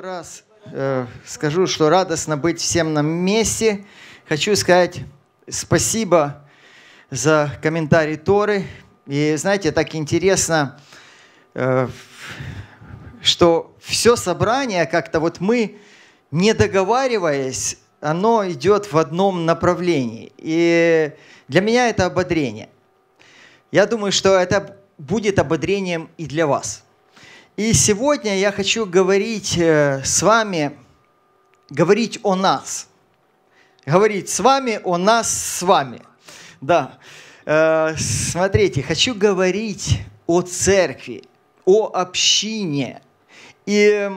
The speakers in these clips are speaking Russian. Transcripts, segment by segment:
Еще раз э, скажу, что радостно быть всем на месте. Хочу сказать спасибо за комментарий Торы. И знаете, так интересно, э, что все собрание как-то вот мы, не договариваясь, оно идет в одном направлении. И для меня это ободрение. Я думаю, что это будет ободрением и для вас. И сегодня я хочу говорить э, с вами, говорить о нас. Говорить с вами, о нас с вами. Да. Э, смотрите, хочу говорить о церкви, о общине. И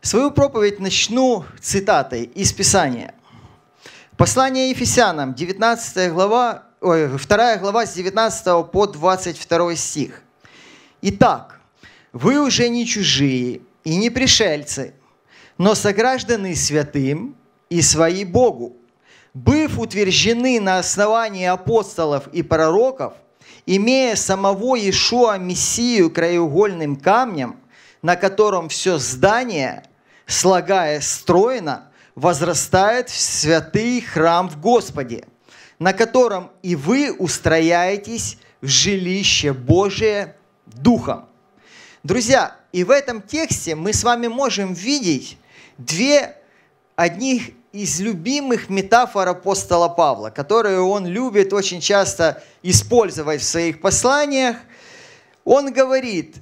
свою проповедь начну цитатой из Писания. Послание Ефесянам, 19 глава, ой, 2 глава с 19 по 22 стих. Итак, вы уже не чужие и не пришельцы, но согражданы святым и свои Богу, быв утверждены на основании апостолов и пророков, имея самого Иешуа Мессию краеугольным камнем, на котором все здание, слагая стройно, возрастает в святый храм в Господе – на котором и вы устрояетесь в жилище Божие Духом. Друзья, и в этом тексте мы с вами можем видеть две одних из любимых метафор апостола Павла, которые он любит очень часто использовать в своих посланиях. Он говорит,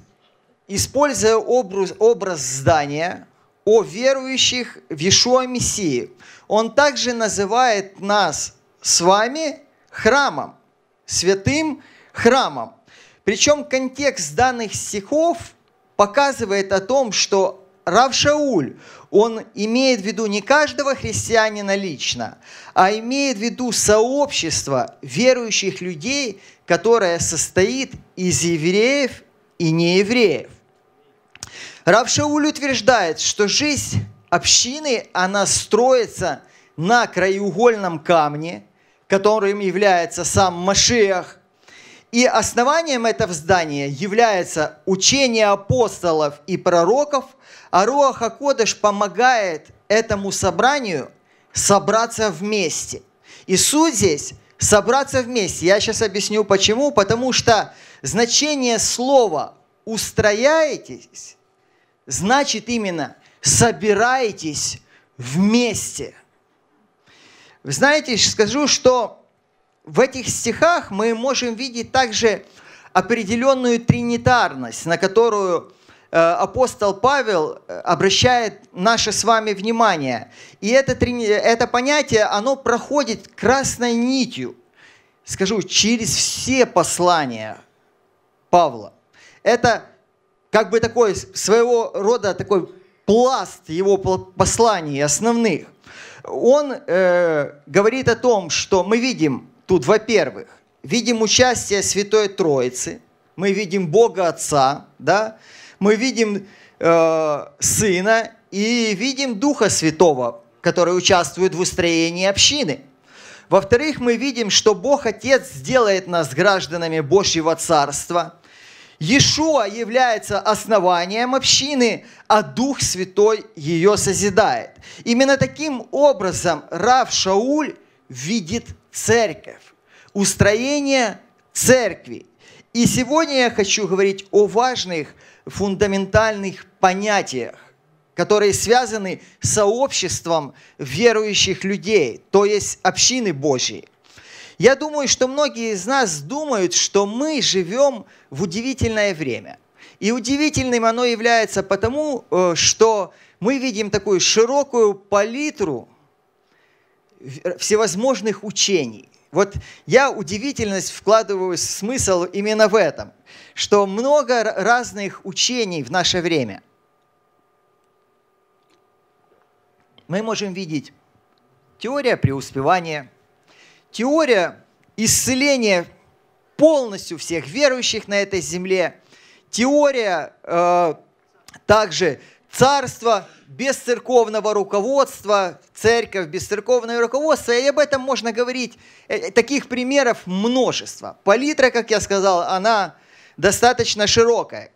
используя образ, образ здания, о верующих в Иешуа Мессии. Он также называет нас с вами храмом, святым храмом. Причем контекст данных стихов показывает о том, что Рав Шауль, он имеет в виду не каждого христианина лично, а имеет в виду сообщество верующих людей, которое состоит из евреев и неевреев. Рав Шауль утверждает, что жизнь общины, она строится на краеугольном камне, которым является сам Машиах. И основанием этого здания является учение апостолов и пророков, а Руах Акодыш помогает этому собранию собраться вместе. И суть здесь – собраться вместе. Я сейчас объясню почему. Потому что значение слова «устрояетесь» значит именно «собираетесь вместе». Вы знаете, скажу, что в этих стихах мы можем видеть также определенную тринитарность, на которую э, апостол Павел э, обращает наше с вами внимание. И это, это понятие, оно проходит красной нитью, скажу, через все послания Павла. Это как бы такой своего рода такой пласт его посланий основных он э, говорит о том, что мы видим тут, во-первых, видим участие Святой Троицы, мы видим Бога Отца, да, мы видим э, Сына и видим Духа Святого, который участвует в устроении общины. Во-вторых, мы видим, что Бог Отец сделает нас гражданами Божьего Царства – Иешуа является основанием общины, а Дух Святой ее созидает. Именно таким образом Рав Шауль видит церковь, устроение церкви. И сегодня я хочу говорить о важных фундаментальных понятиях, которые связаны с сообществом верующих людей, то есть общины Божьей. Я думаю, что многие из нас думают, что мы живем в удивительное время. И удивительным оно является потому, э, что мы видим такую широкую палитру всевозможных учений. Вот я удивительность вкладываю смысл именно в этом, что много разных учений в наше время. Мы можем видеть теория преуспевания – теория исцеления полностью всех верующих на этой земле, теория э, также царства без церковного руководства, церковь без церковного руководства, и об этом можно говорить. Э, таких примеров множество. Палитра, как я сказал, она достаточно широкая.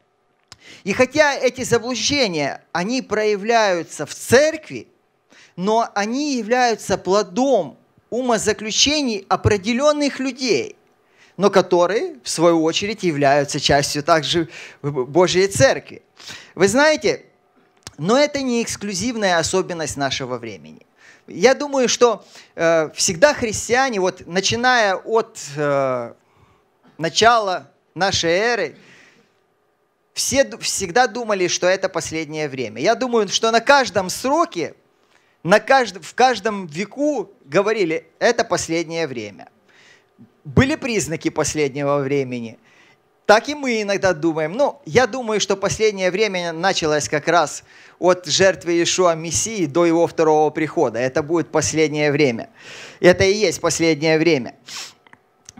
И хотя эти заблуждения, они проявляются в церкви, но они являются плодом умозаключений определенных людей, но которые, в свою очередь, являются частью также Божьей Церкви. Вы знаете, но это не эксклюзивная особенность нашего времени. Я думаю, что э, всегда христиане, вот начиная от э, начала нашей эры, все всегда думали, что это последнее время. Я думаю, что на каждом сроке, на кажд... в каждом веку говорили, это последнее время. Были признаки последнего времени. Так и мы иногда думаем. Но я думаю, что последнее время началось как раз от жертвы Иешуа Мессии до его второго прихода. Это будет последнее время. Это и есть последнее время.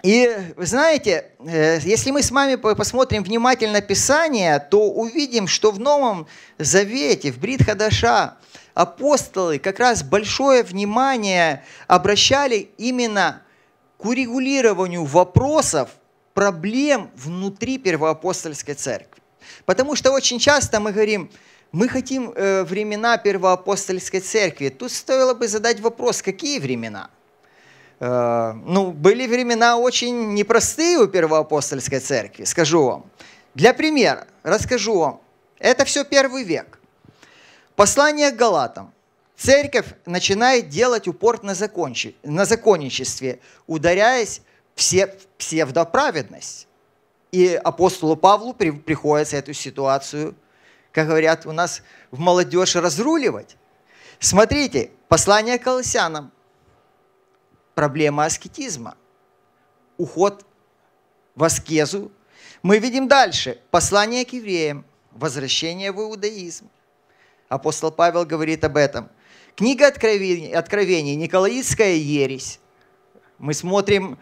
И вы знаете, э, если мы с вами посмотрим внимательно Писание, то увидим, что в Новом Завете, в Брит Хадаша, апостолы как раз большое внимание обращали именно к урегулированию вопросов, проблем внутри первоапостольской церкви. Потому что очень часто мы говорим, мы хотим э, времена первоапостольской церкви. Тут стоило бы задать вопрос, какие времена – Э, ну, были времена очень непростые у первоапостольской церкви, скажу вам. Для примера, расскажу вам. Это все первый век. Послание к Галатам. Церковь начинает делать упор на, закончи, на законничестве, ударяясь псевдоправедность. И апостолу Павлу при, приходится эту ситуацию, как говорят у нас в молодежи, разруливать. Смотрите, послание к Колоссянам – проблема аскетизма, уход в аскезу. Мы видим дальше послание к евреям, возвращение в иудаизм. Апостол Павел говорит об этом. Книга Откровений, Откровений Николаитская ересь. Мы смотрим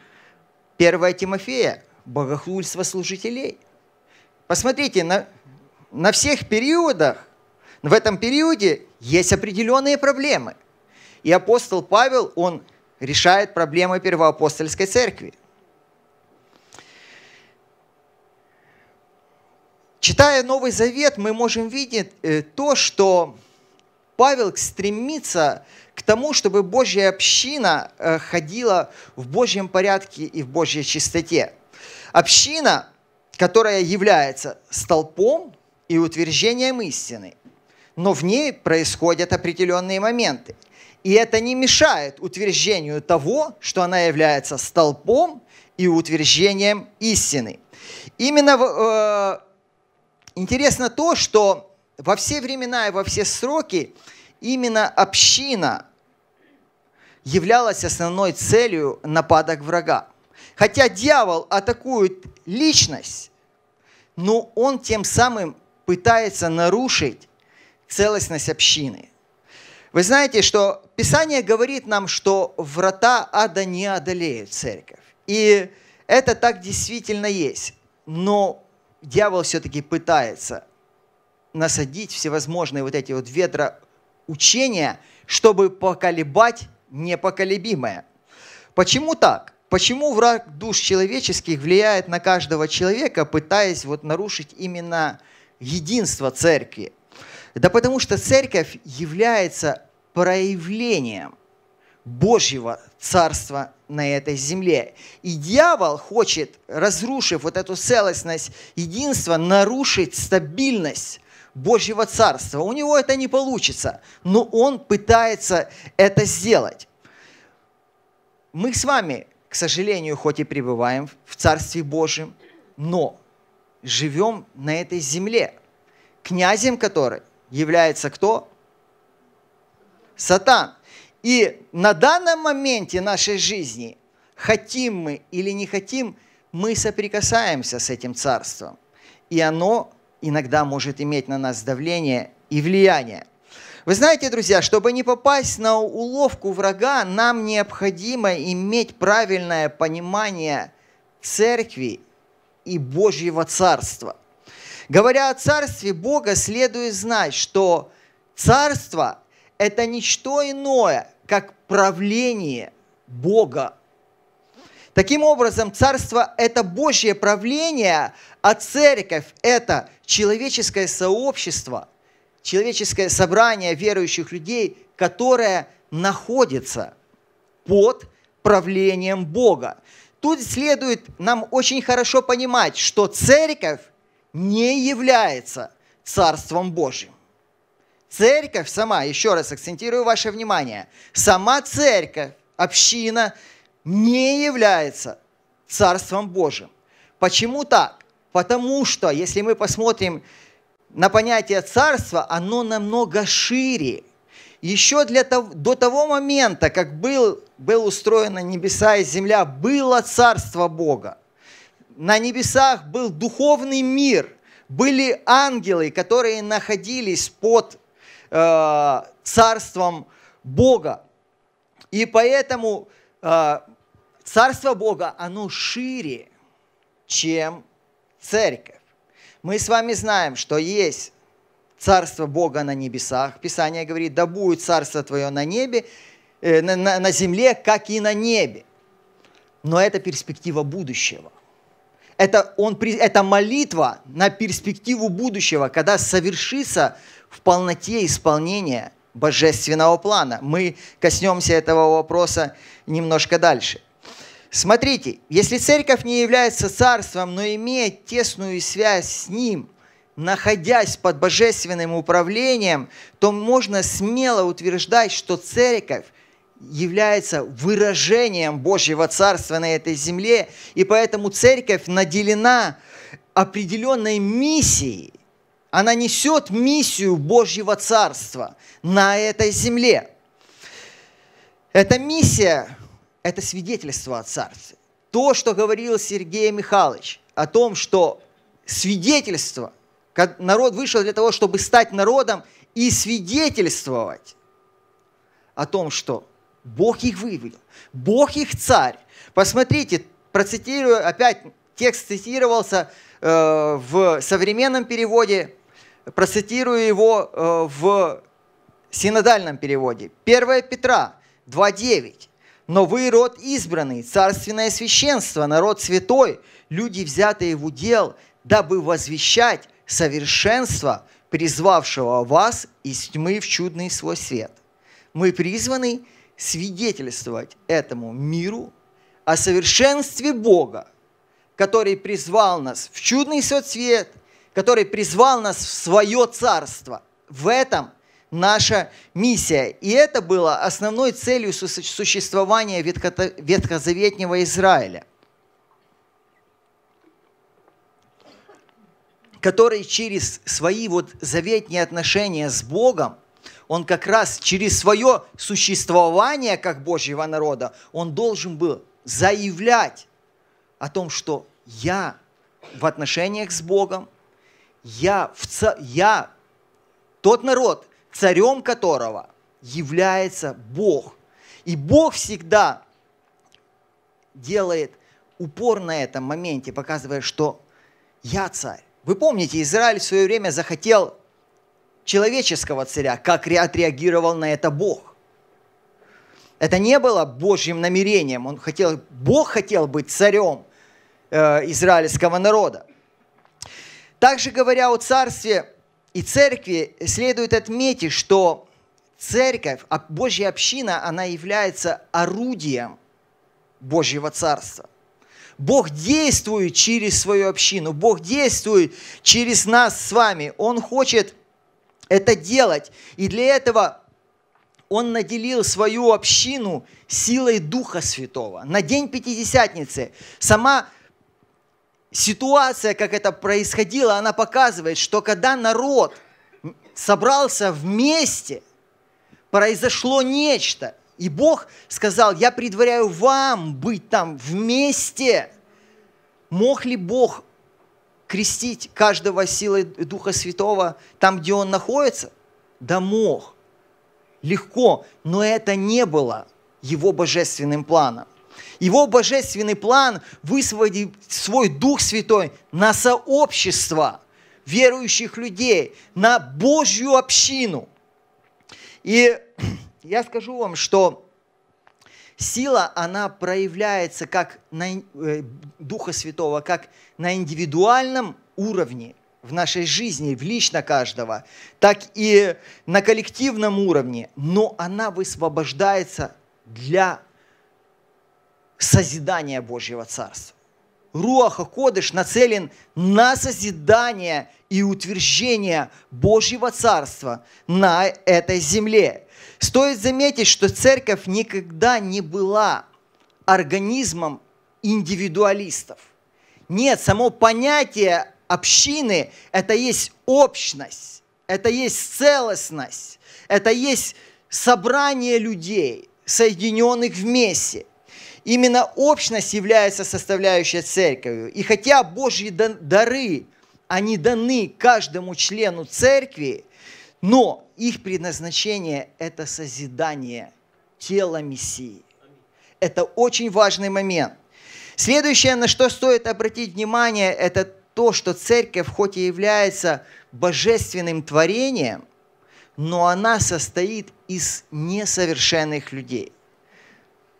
1 Тимофея, богохульство служителей. Посмотрите, на, на всех периодах, в этом периоде есть определенные проблемы. И апостол Павел, он решает проблемы первоапостольской церкви. Читая Новый Завет, мы можем видеть э, то, что Павел стремится к тому, чтобы Божья община э, ходила в Божьем порядке и в Божьей чистоте. Община, которая является столпом и утверждением истины, но в ней происходят определенные моменты – и это не мешает утверждению того, что она является столпом и утверждением истины. Именно э, интересно то, что во все времена и во все сроки именно община являлась основной целью нападок врага. Хотя дьявол атакует личность, но он тем самым пытается нарушить целостность общины. Вы знаете, что Писание говорит нам, что врата ада не одолеют церковь. И это так действительно есть. Но дьявол все-таки пытается насадить всевозможные вот эти вот ветра учения, чтобы поколебать непоколебимое. Почему так? Почему враг душ человеческих влияет на каждого человека, пытаясь вот нарушить именно единство церкви? Да потому что церковь является проявлением Божьего царства на этой земле. И дьявол хочет, разрушив вот эту целостность единства, нарушить стабильность Божьего царства. У него это не получится, но он пытается это сделать. Мы с вами, к сожалению, хоть и пребываем в Царстве Божьем, но живем на этой земле, князем которой является кто? Сатан. И на данном моменте нашей жизни, хотим мы или не хотим, мы соприкасаемся с этим царством. И оно иногда может иметь на нас давление и влияние. Вы знаете, друзья, чтобы не попасть на уловку врага, нам необходимо иметь правильное понимание церкви и Божьего Царства. Говоря о Царстве Бога, следует знать, что Царство – это ничто иное, как правление Бога. Таким образом, царство – это Божье правление, а церковь – это человеческое сообщество, человеческое собрание верующих людей, которое находится под правлением Бога. Тут следует нам очень хорошо понимать, что церковь не является Царством Божьим. Церковь сама, еще раз акцентирую ваше внимание, сама церковь, община не является Царством Божьим. Почему так? Потому что, если мы посмотрим на понятие царства, оно намного шире. Еще для того, до того момента, как был, был устроена небеса и земля, было царство Бога. На небесах был духовный мир, были ангелы, которые находились под э, царством Бога. И поэтому царство Бога, оно шире, чем церковь. Мы с вами знаем, что есть царство Бога на небесах. Писание говорит, да будет царство твое на небе, э, на, на, на земле, как и на небе. Но это перспектива будущего. Это, он, это молитва на перспективу будущего, когда совершится в полноте исполнения божественного плана. Мы коснемся этого вопроса немножко дальше. Смотрите, если церковь не является царством, но имеет тесную связь с ним, находясь под божественным управлением, то можно смело утверждать, что церковь является выражением Божьего Царства на этой земле, и поэтому церковь наделена определенной миссией. Она несет миссию Божьего Царства на этой земле. Эта миссия – это свидетельство о Царстве. То, что говорил Сергей Михайлович о том, что свидетельство, народ вышел для того, чтобы стать народом и свидетельствовать о том, что Бог их вывел. Бог их царь. Посмотрите, процитирую, опять текст цитировался э, в современном переводе, процитирую его э, в синодальном переводе. 1 Петра 2.9. Но вы род избранный, царственное священство, народ святой, люди, взятые в удел, дабы возвещать совершенство, призвавшего вас из тьмы в чудный свой свет. Мы призваны свидетельствовать этому миру о совершенстве Бога, который призвал нас в чудный свет, который призвал нас в свое царство. В этом наша миссия. И это было основной целью существования ветхозаветнего Израиля, который через свои вот заветные отношения с Богом – он как раз через свое существование как Божьего народа, он должен был заявлять о том, что я в отношениях с Богом, я, в ца... я тот народ, царем которого является Бог. И Бог всегда делает упор на этом моменте, показывая, что я царь. Вы помните, Израиль в свое время захотел человеческого царя, как отреагировал на это Бог. Это не было Божьим намерением. Он хотел, Бог хотел быть царем э, израильского народа. Также говоря о царстве и церкви, следует отметить, что церковь, а Божья община, она является орудием Божьего царства. Бог действует через свою общину, Бог действует через нас с вами. Он хочет это делать. И для этого он наделил свою общину силой Духа Святого. На день Пятидесятницы сама ситуация, как это происходило, она показывает, что когда народ собрался вместе, произошло нечто. И Бог сказал, я предваряю вам быть там вместе. Мог ли Бог крестить каждого силой Духа Святого там, где он находится? Да мог. Легко. Но это не было его божественным планом. Его божественный план высвободить свой Дух Святой на сообщество верующих людей, на Божью общину. И я скажу вам, что сила, она проявляется как на, э, Духа Святого, как на индивидуальном уровне в нашей жизни, в лично каждого, так и на коллективном уровне, но она высвобождается для созидания Божьего Царства. Руаха Кодыш нацелен на созидание и утверждение Божьего Царства на этой земле. Стоит заметить, что церковь никогда не была организмом индивидуалистов. Нет, само понятие общины – это есть общность, это есть целостность, это есть собрание людей, соединенных вместе. Именно общность является составляющей церковью. И хотя Божьи дары, они даны каждому члену церкви, но их предназначение – это созидание тела Мессии. Это очень важный момент. Следующее, на что стоит обратить внимание, это то, что церковь хоть и является божественным творением, но она состоит из несовершенных людей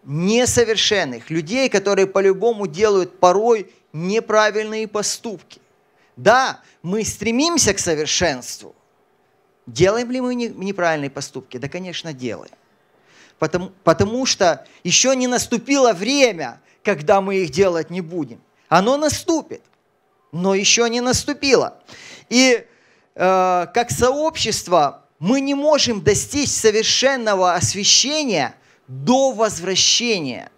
несовершенных, людей, которые по-любому делают порой неправильные поступки. Да, мы стремимся к совершенству. Делаем ли мы неправильные поступки? Да, конечно, делаем. Потому, потому что еще не наступило время, когда мы их делать не будем. Оно наступит, но еще не наступило. И э, как сообщество мы не можем достичь совершенного освящения – до возвращения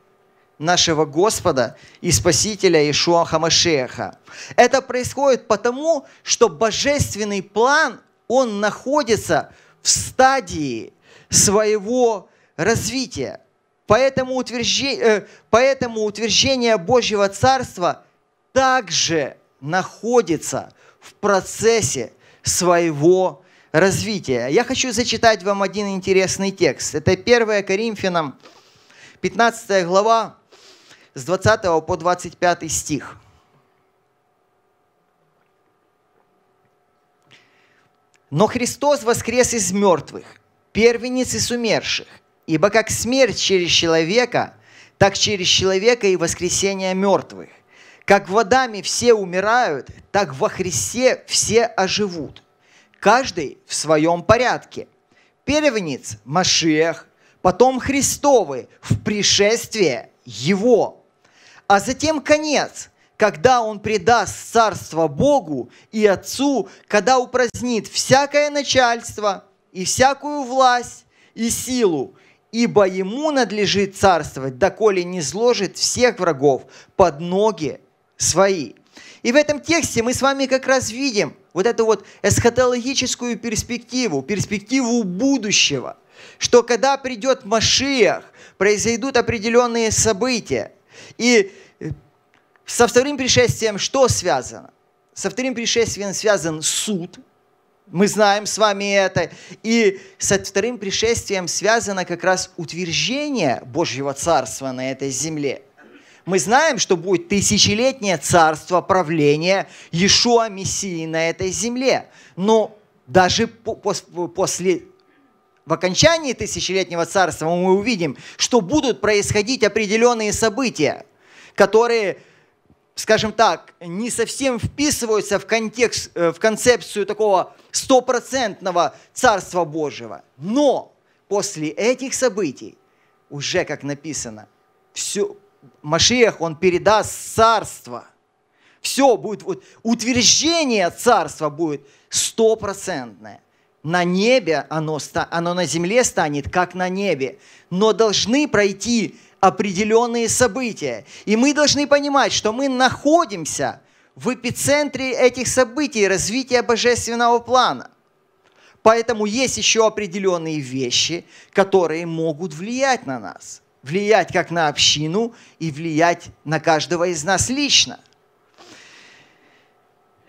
нашего Господа и Спасителя Ишуа Хамашеха. Это происходит потому, что божественный план, он находится в стадии своего развития. Поэтому утверждение, э, поэтому утверждение Божьего Царства также находится в процессе своего развития. Я хочу зачитать вам один интересный текст. Это 1 Коринфянам, 15 глава, с 20 по 25 стих. Но Христос воскрес из мертвых, первенец из умерших, ибо как смерть через человека, так через человека и воскресение мертвых. Как водами все умирают, так во Христе все оживут каждый в своем порядке. Первенец – Машех, потом Христовый в пришествие Его, а затем конец, когда Он предаст царство Богу и Отцу, когда упразднит всякое начальство и всякую власть и силу, ибо Ему надлежит царствовать, доколе не сложит всех врагов под ноги свои. И в этом тексте мы с вами как раз видим вот эту вот эсхатологическую перспективу, перспективу будущего, что когда придет Машиах, произойдут определенные события. И со вторым пришествием что связано? Со вторым пришествием связан суд, мы знаем с вами это. И со вторым пришествием связано как раз утверждение Божьего Царства на этой земле – мы знаем, что будет тысячелетнее царство правления Иешуа Мессии на этой земле. Но даже после в окончании тысячелетнего царства мы увидим, что будут происходить определенные события, которые, скажем так, не совсем вписываются в, контекст, э, в концепцию такого стопроцентного Царства Божьего. Но после этих событий, уже как написано, все, Машех, он передаст царство. Все будет, вот, утверждение царства будет стопроцентное. На небе оно, оно на земле станет, как на небе. Но должны пройти определенные события. И мы должны понимать, что мы находимся в эпицентре этих событий развития божественного плана. Поэтому есть еще определенные вещи, которые могут влиять на нас влиять как на общину и влиять на каждого из нас лично.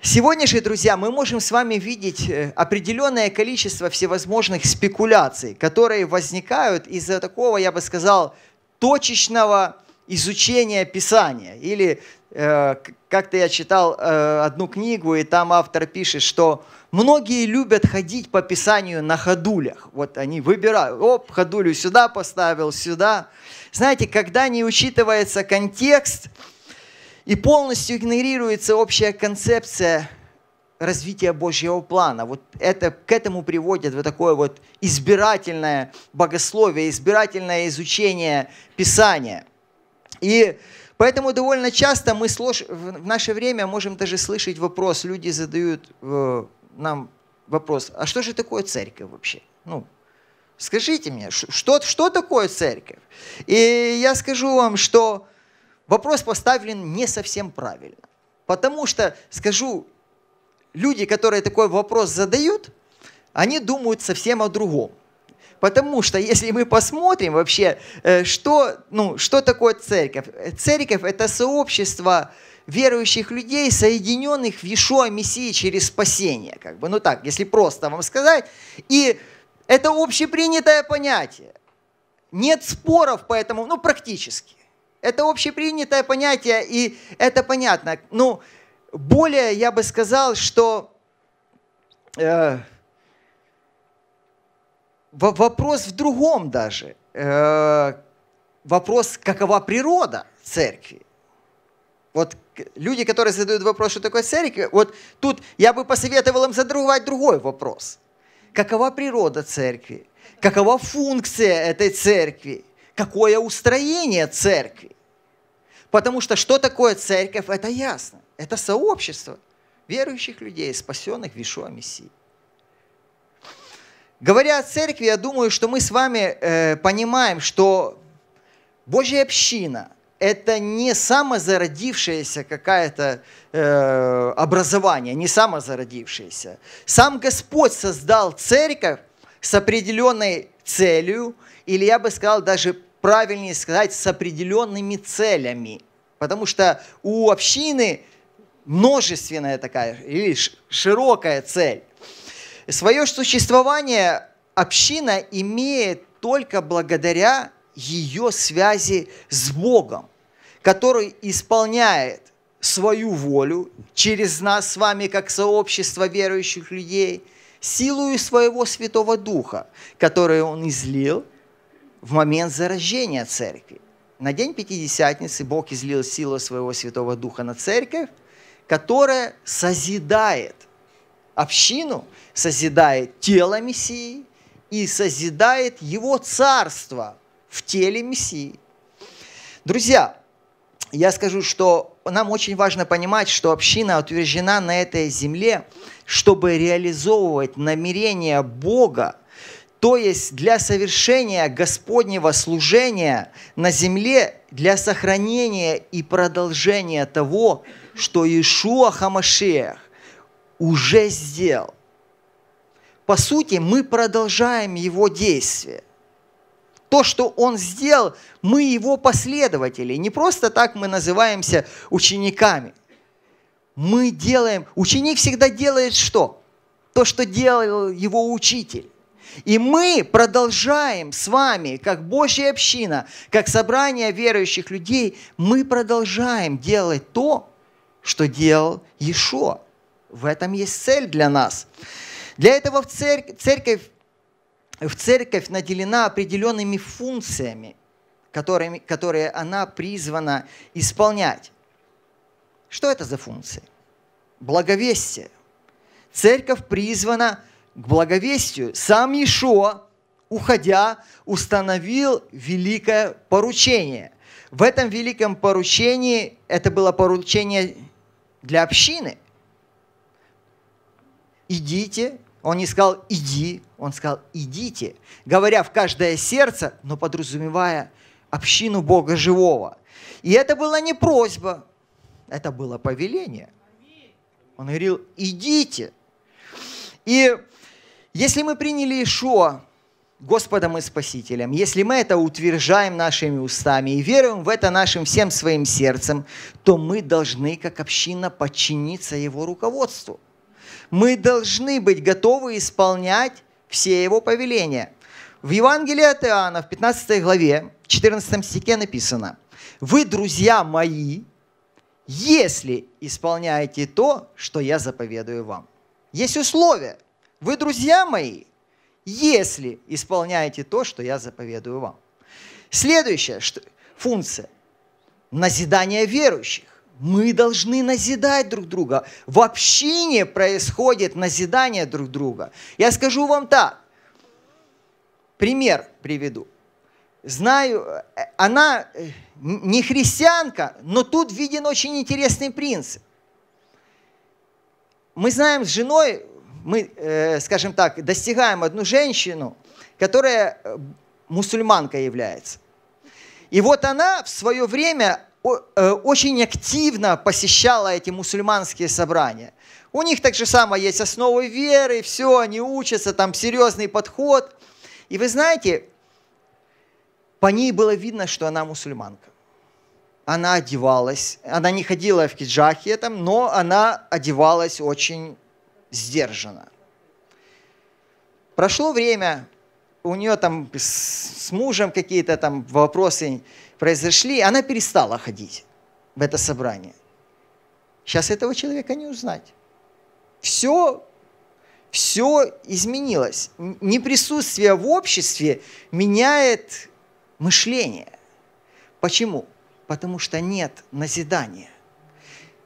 Сегодня же, друзья, мы можем с вами видеть э, определенное количество всевозможных спекуляций, которые возникают из-за такого, я бы сказал, точечного изучения Писания. Или э, как-то я читал э, одну книгу, и там автор пишет, что Многие любят ходить по Писанию на ходулях. Вот они выбирают, оп, ходулю сюда поставил, сюда. знаете, когда не учитывается контекст и полностью игнорируется общая концепция развития Божьего плана. Вот это, к этому приводит вот такое вот избирательное богословие, избирательное изучение Писания. И поэтому довольно часто мы в наше время можем даже слышать вопрос, люди задают э, нам вопрос, а что же такое церковь вообще? Ну, скажите мне, что, что такое церковь? И я скажу вам, что вопрос поставлен не совсем правильно. Потому что, скажу, люди, которые такой вопрос задают, они думают совсем о другом. Потому что если мы посмотрим вообще, э, что, ну, что такое церковь. Церковь – это сообщество верующих людей, соединенных в Иешуа Мессии через спасение. Как бы, ну так, если просто вам сказать. И это общепринятое понятие. Нет споров по этому, ну практически. Это общепринятое понятие, и это понятно. Ну, более я бы сказал, что э, вопрос в другом даже. Э, вопрос, какова природа церкви. Вот люди, которые задают вопрос, что такое церковь, вот тут я бы посоветовал им задавать другой вопрос. Какова природа церкви? Какова функция этой церкви? Какое устроение церкви? Потому что что такое церковь, это ясно. Это сообщество верующих людей, спасенных в Ишуа Мессии. Говоря о церкви, я думаю, что мы с вами э, понимаем, что Божья община – это не самозародившееся какое-то э, образование, не самозародившееся. Сам Господь создал церковь с определенной целью, или я бы сказал даже правильнее сказать, с определенными целями. Потому что у общины множественная такая или широкая цель. Свое существование община имеет только благодаря ее связи с Богом, который исполняет свою волю через нас с вами, как сообщество верующих людей, силою своего Святого Духа, который Он излил в момент заражения церкви. На день Пятидесятницы Бог излил силу своего Святого Духа на церковь, которая созидает общину, созидает тело Мессии и созидает его царство в теле Мессии. Друзья, я скажу, что нам очень важно понимать, что община утверждена на этой земле, чтобы реализовывать намерения Бога, то есть для совершения Господнего служения на земле, для сохранения и продолжения того, что Иешуа Хамашех уже сделал. По сути, мы продолжаем его действие. То, что он сделал, мы его последователи. Не просто так мы называемся учениками. Мы делаем, ученик всегда делает что? То, что делал его учитель. И мы продолжаем с вами, как Божья община, как собрание верующих людей, мы продолжаем делать то, что делал Иешуа. В этом есть цель для нас. Для этого в церковь, церковь, в церковь наделена определенными функциями, которыми, которые она призвана исполнять. Что это за функции? Благовестие. Церковь призвана к благовестию. Сам Иешуа, уходя, установил великое поручение. В этом великом поручении, это было поручение для общины. Идите, он не сказал «иди», он сказал «идите», говоря в каждое сердце, но подразумевая общину Бога живого. И это была не просьба, это было повеление. Он говорил «идите». И если мы приняли Ишуа Господом и Спасителем, если мы это утверждаем нашими устами и веруем в это нашим всем своим сердцем, то мы должны, как община, подчиниться Его руководству. Мы должны быть готовы исполнять все Его повеления. В Евангелии от Иоанна, в 15 главе, 14 стихе написано, «Вы, друзья мои, если исполняете то, что я заповедую вам». Есть условия. Вы, друзья мои, если исполняете то, что я заповедую вам. Следующая функция – назидание верующих. Мы должны назидать друг друга. В общине происходит назидание друг друга. Я скажу вам так. Пример приведу. Знаю, э, она э, не христианка, но тут виден очень интересный принцип. Мы знаем с женой, мы, э, скажем так, достигаем одну женщину, которая мусульманка является. И вот она в свое время очень активно посещала эти мусульманские собрания. У них так же самое есть основы веры, все, они учатся, там серьезный подход. И вы знаете, по ней было видно, что она мусульманка. Она одевалась, она не ходила в киджахе там, но она одевалась очень сдержанно. Прошло время, у нее там с, мужем какие-то там вопросы произошли, она перестала ходить в это собрание. Сейчас этого человека не узнать. Все, все изменилось. Неприсутствие в обществе меняет мышление. Почему? Потому что нет назидания.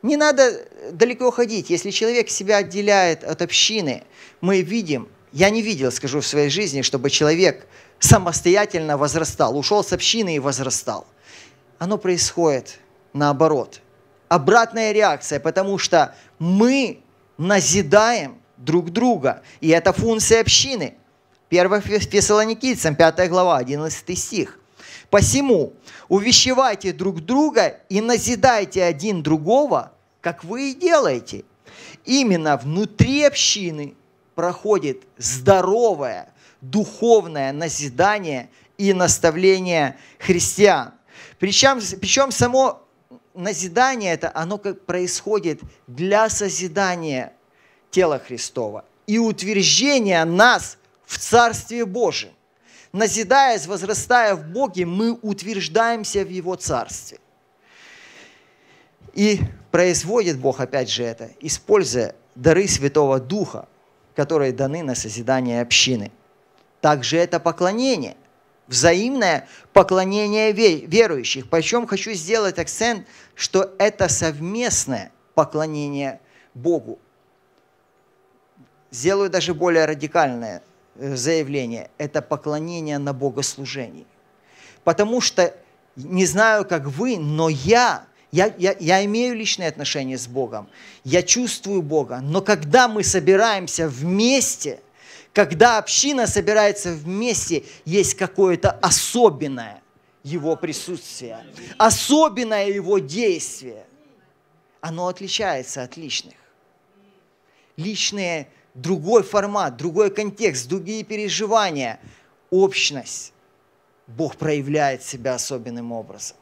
Не надо далеко ходить. Если человек себя отделяет от общины, мы видим, я не видел, скажу, в своей жизни, чтобы человек самостоятельно возрастал, ушел с общины и возрастал. Оно происходит наоборот. Обратная реакция, потому что мы назидаем друг друга. И это функция общины. 1 Фессалоникийцам, 5 глава, 11 стих. Посему увещевайте друг друга и назидайте один другого, как вы и делаете. Именно внутри общины проходит здоровое духовное назидание и наставление христиан. Причем, причем само назидание это, оно как происходит для созидания тела Христова и утверждения нас в Царстве Божьем назидаясь, возрастая в Боге, мы утверждаемся в Его Царстве. И производит Бог, опять же, это, используя дары Святого Духа, которые даны на созидание общины. Также это поклонение, взаимное поклонение верующих. Причем хочу сделать акцент, что это совместное поклонение Богу. Сделаю даже более радикальное Э, заявление – это поклонение на богослужении. Потому что, не знаю, как вы, но я, я, я, я имею личные отношения с Богом, я чувствую Бога, но когда мы собираемся вместе, когда община собирается вместе, есть какое-то особенное его присутствие, особенное его действие. Оно отличается от личных. Личные другой формат, другой контекст, другие переживания, общность. Бог проявляет себя особенным образом.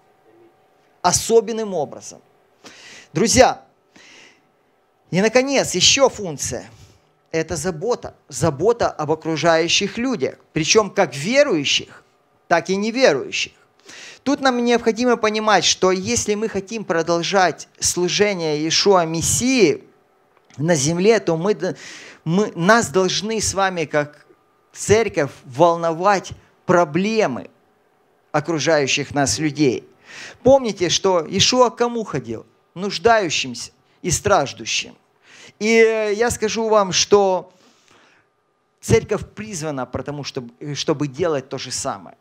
Особенным образом. Друзья, и, наконец, еще функция – это забота. Забота об окружающих людях. Причем как верующих, так и неверующих. Тут нам необходимо понимать, что если мы хотим продолжать служение Иешуа Мессии на земле, то мы мы, нас должны с вами, как церковь, волновать проблемы окружающих нас людей. Помните, что Ишуа кому ходил? Нуждающимся и страждущим. И я скажу вам, что церковь призвана потому, чтобы, чтобы делать то же самое.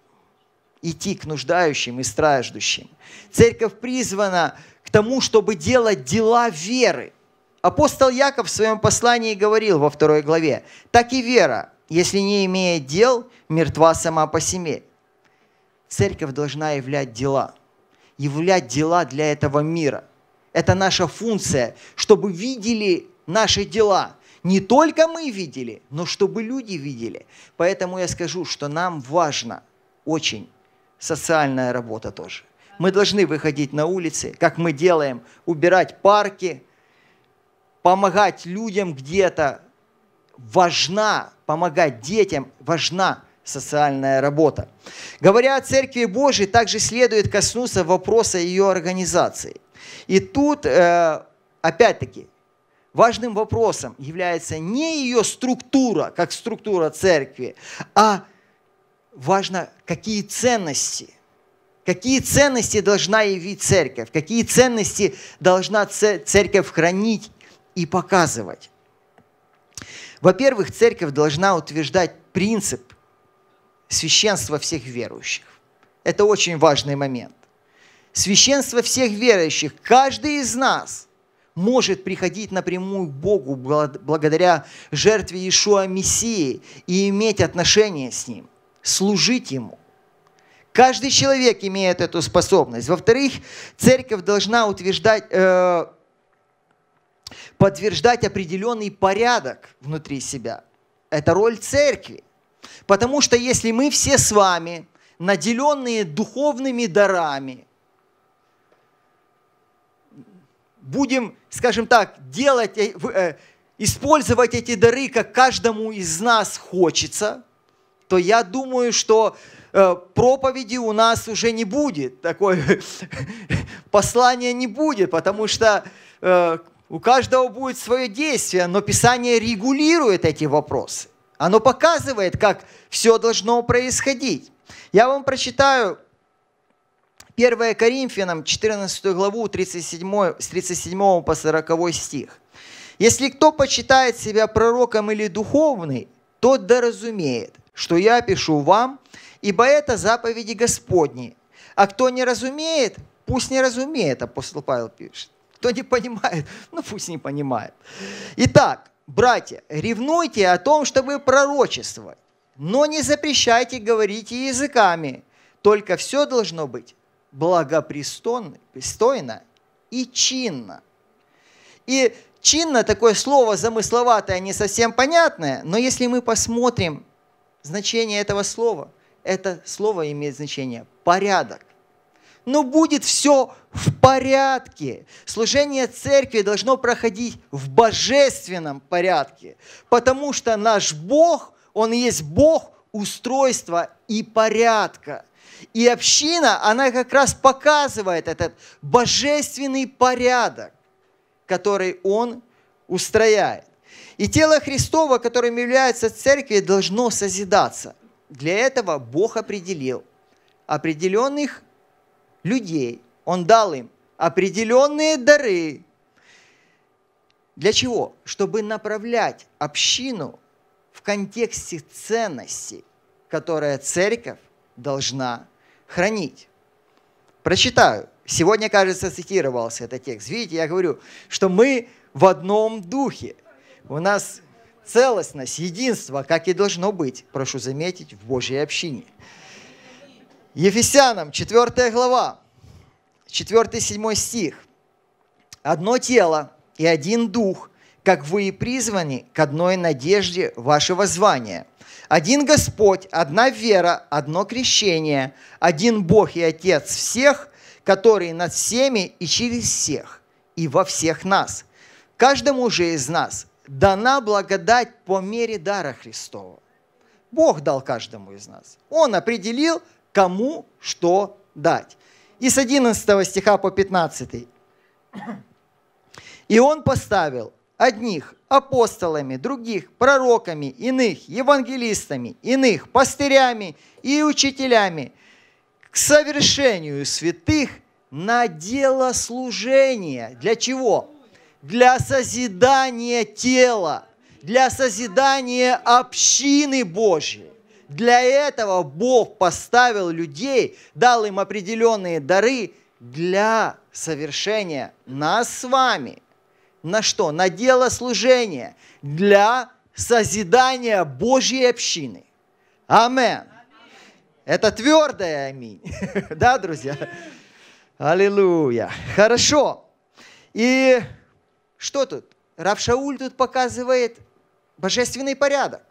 Идти к нуждающим и страждущим. Церковь призвана к тому, чтобы делать дела веры – Апостол Яков в своем послании говорил во второй главе, так и вера, если не имеет дел, мертва сама по себе. Церковь должна являть дела, являть дела для этого мира. Это наша функция, чтобы видели наши дела. Не только мы видели, но чтобы люди видели. Поэтому я скажу, что нам важно очень социальная работа тоже. Мы должны выходить на улицы, как мы делаем, убирать парки, помогать людям где-то важна, помогать детям важна социальная работа. Говоря о Церкви Божией, также следует коснуться вопроса ее организации. И тут, э, опять-таки, важным вопросом является не ее структура, как структура церкви, а важно, какие ценности Какие ценности должна явить церковь? Какие ценности должна церковь хранить и показывать? Во-первых, церковь должна утверждать принцип священства всех верующих. Это очень важный момент. Священство всех верующих. Каждый из нас может приходить напрямую к Богу благодаря жертве Иешуа Мессии и иметь отношение с Ним, служить Ему. Каждый человек имеет эту способность. Во-вторых, церковь должна утверждать, э, подтверждать определенный порядок внутри себя. Это роль церкви. Потому что если мы все с вами, наделенные духовными дарами, будем, скажем так, делать, э, э, использовать эти дары, как каждому из нас хочется, то я думаю, что э, проповеди у нас уже не будет, такое послание не будет, потому что у каждого будет свое действие, но Писание регулирует эти вопросы. Оно показывает, как все должно происходить. Я вам прочитаю 1 Коринфянам 14 главу 37, с 37 по 40 стих. «Если кто почитает себя пророком или духовный, тот да разумеет, что я пишу вам, ибо это заповеди Господни. А кто не разумеет, пусть не разумеет, апостол Павел пишет. Кто не понимает, ну пусть не понимает. Итак, братья, ревнуйте о том, чтобы пророчествовать, но не запрещайте говорить языками, только все должно быть благопристойно и чинно. И чинно такое слово замысловатое, не совсем понятное, но если мы посмотрим значение этого слова, это слово имеет значение порядок. Но будет все в порядке. Служение церкви должно проходить в божественном порядке, потому что наш Бог, Он есть Бог устройства и порядка. И община, она как раз показывает этот божественный порядок, который он устрояет. И тело Христова, которым является церковь, должно созидаться. Для этого Бог определил определенных людей. Он дал им определенные дары. Для чего? Чтобы направлять общину в контексте ценностей, которые церковь должна хранить. Прочитаю. Сегодня, кажется, цитировался этот текст. Видите, я говорю, что мы в одном духе. У нас целостность, единство, как и должно быть, прошу заметить, в Божьей общине. Ефесянам, 4 глава, 4-7 стих. «Одно тело и один дух, как вы и призваны к одной надежде вашего звания – один Господь, одна вера, одно крещение, один Бог и Отец всех, который над всеми и через всех, и во всех нас. Каждому же из нас дана благодать по мере дара Христова. Бог дал каждому из нас. Он определил, кому что дать. И с 11 стиха по 15. «И он поставил одних апостолами, других пророками, иных евангелистами, иных пастырями и учителями к совершению святых на дело служения. Для чего? Для созидания тела, для созидания общины Божьей. Для этого Бог поставил людей, дал им определенные дары для совершения нас с вами – на что? На дело служения для созидания Божьей общины. Амен. Это твердое аминь. да, друзья? Аллилуйя. Хорошо. И что тут? Равшауль тут показывает божественный порядок.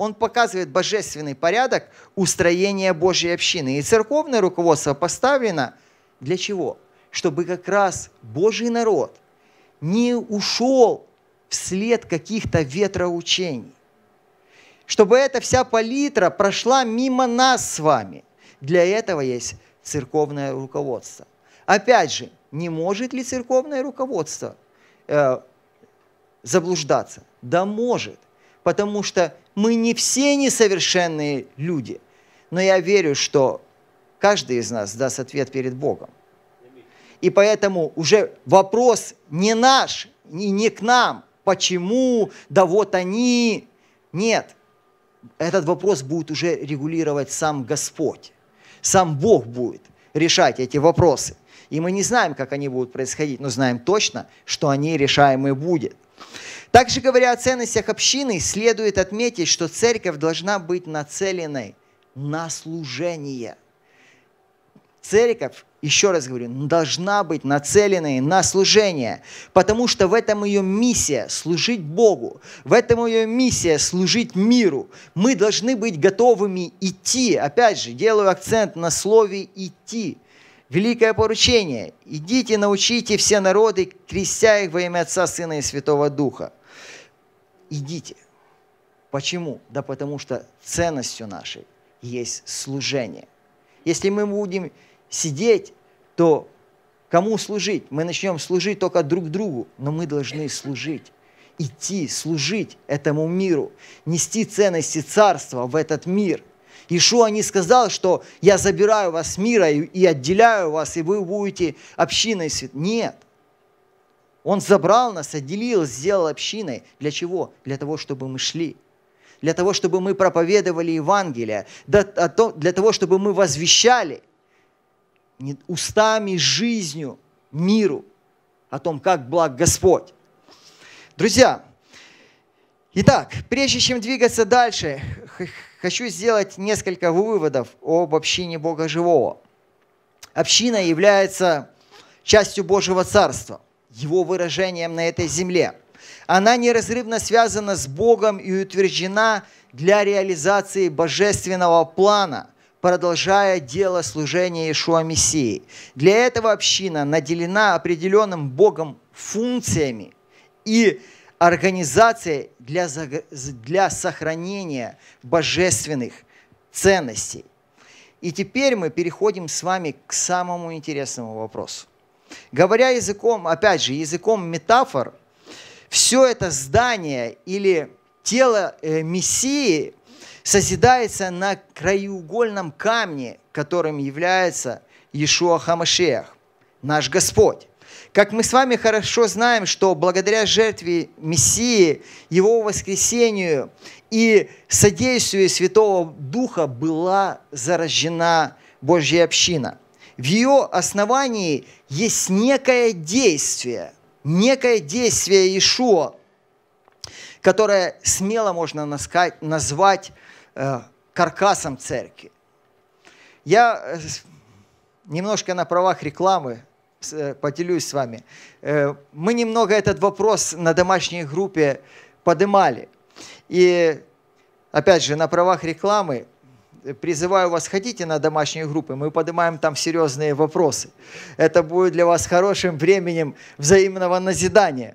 Он показывает божественный порядок устроения Божьей общины. И церковное руководство поставлено для чего? Чтобы как раз Божий народ – не ушел вслед каких-то ветроучений. Чтобы эта вся палитра прошла мимо нас с вами. Для этого есть церковное руководство. Опять же, не может ли церковное руководство э, заблуждаться? Да может, потому что мы не все несовершенные люди. Но я верю, что каждый из нас даст ответ перед Богом. И поэтому уже вопрос не наш, не, не к нам, почему, да вот они. Нет, этот вопрос будет уже регулировать сам Господь. Сам Бог будет решать эти вопросы. И мы не знаем, как они будут происходить, но знаем точно, что они решаемы будут. Также говоря о ценностях общины, следует отметить, что церковь должна быть нацеленной на служение. Церковь, еще раз говорю, должна быть нацеленной на служение, потому что в этом ее миссия – служить Богу, в этом ее миссия – служить миру. Мы должны быть готовыми идти, опять же, делаю акцент на слове «идти», Великое поручение. Идите, научите все народы, крестя их во имя Отца, Сына и Святого Духа. Идите. Почему? Да потому что ценностью нашей есть служение. Если мы будем сидеть, то кому служить? Мы начнем служить только друг другу, но мы должны служить идти, служить этому миру, нести ценности царства в этот мир. Ишуа не сказал, что я забираю вас мира и, отделяю вас, и вы будете общиной свет. Нет. Он забрал нас, отделил, сделал общиной. Для чего? Для того, чтобы мы шли. Для того, чтобы мы проповедовали Евангелие. Для того, чтобы мы возвещали устами, жизнью, миру о том, как благ Господь. Друзья, итак, прежде чем двигаться дальше, хочу сделать несколько выводов об общине Бога Живого. Община является частью Божьего Царства, его выражением на этой земле. Она неразрывно связана с Богом и утверждена для реализации божественного плана, продолжая дело служения Ишуа Мессии. Для этого община наделена определенным Богом функциями и организация для, для сохранения божественных ценностей. И теперь мы переходим с вами к самому интересному вопросу. Говоря языком, опять же, языком метафор, все это здание или тело э, Мессии созидается на краеугольном камне, которым является Иешуа Хамашеях, наш Господь. Как мы с вами хорошо знаем, что благодаря жертве Мессии, Его воскресению и содействию Святого Духа была заражена Божья община. В ее основании есть некое действие, некое действие Иешуа, которое смело можно назвать э, каркасом церкви. Я э, немножко на правах рекламы поделюсь с вами. Э, мы немного этот вопрос на домашней группе поднимали. И, опять же, на правах рекламы призываю вас, ходите на домашние группы, мы поднимаем там серьезные вопросы. Это будет для вас хорошим временем взаимного назидания.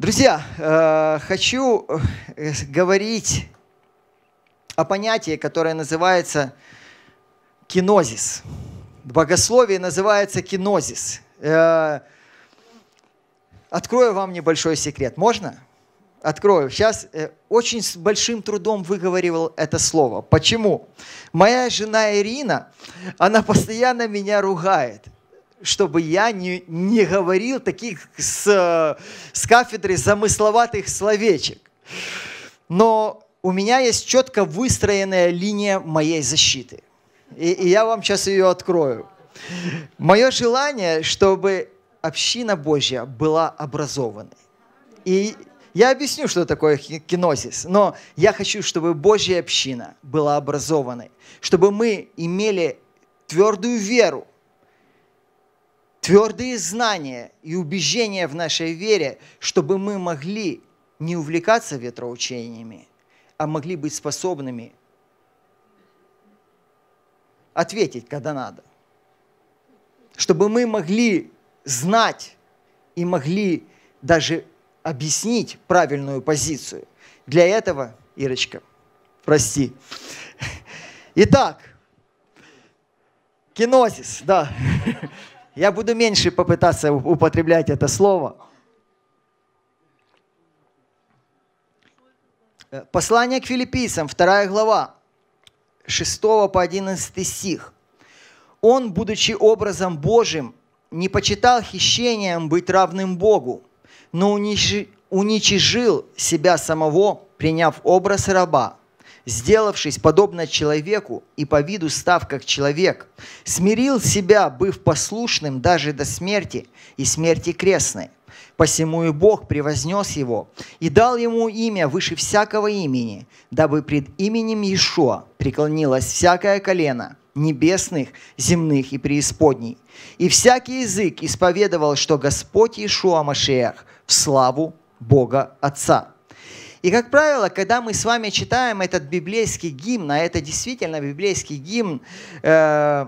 Друзья, э, хочу говорить о понятии, которое называется кинозис богословие называется кинозис. Э, открою вам небольшой секрет. Можно? Открою. Сейчас э, очень с большим трудом выговорил это слово. Почему? Моя жена Ирина, она постоянно меня ругает чтобы я не, не говорил таких с, с кафедры замысловатых словечек. Но у меня есть четко выстроенная линия моей защиты – и, и я вам сейчас ее открою. Мое желание, чтобы община Божья была образованной. И я объясню, что такое кинозис, но я хочу, чтобы Божья община была образованной, чтобы мы имели твердую веру, твердые знания и убеждения в нашей вере, чтобы мы могли не увлекаться ветроучениями, а могли быть способными ответить, когда надо. Чтобы мы могли знать и могли даже объяснить правильную позицию. Для этого, Ирочка, прости. Итак, кинозис, да. Я буду меньше попытаться употреблять это слово. Послание к филиппийцам, вторая глава. 6 по 11 стих. Он, будучи образом Божьим, не почитал хищением быть равным Богу, но уничижил себя самого, приняв образ раба, сделавшись подобно человеку и по виду став как человек, смирил себя, быв послушным даже до смерти и смерти крестной. Посему и Бог превознес его и дал ему имя выше всякого имени, дабы пред именем Иешуа преклонилось всякое колено небесных, земных и преисподней. И всякий язык исповедовал, что Господь Иешуа Машеях в славу Бога Отца. И, как правило, когда мы с вами читаем этот библейский гимн, а это действительно библейский гимн, э,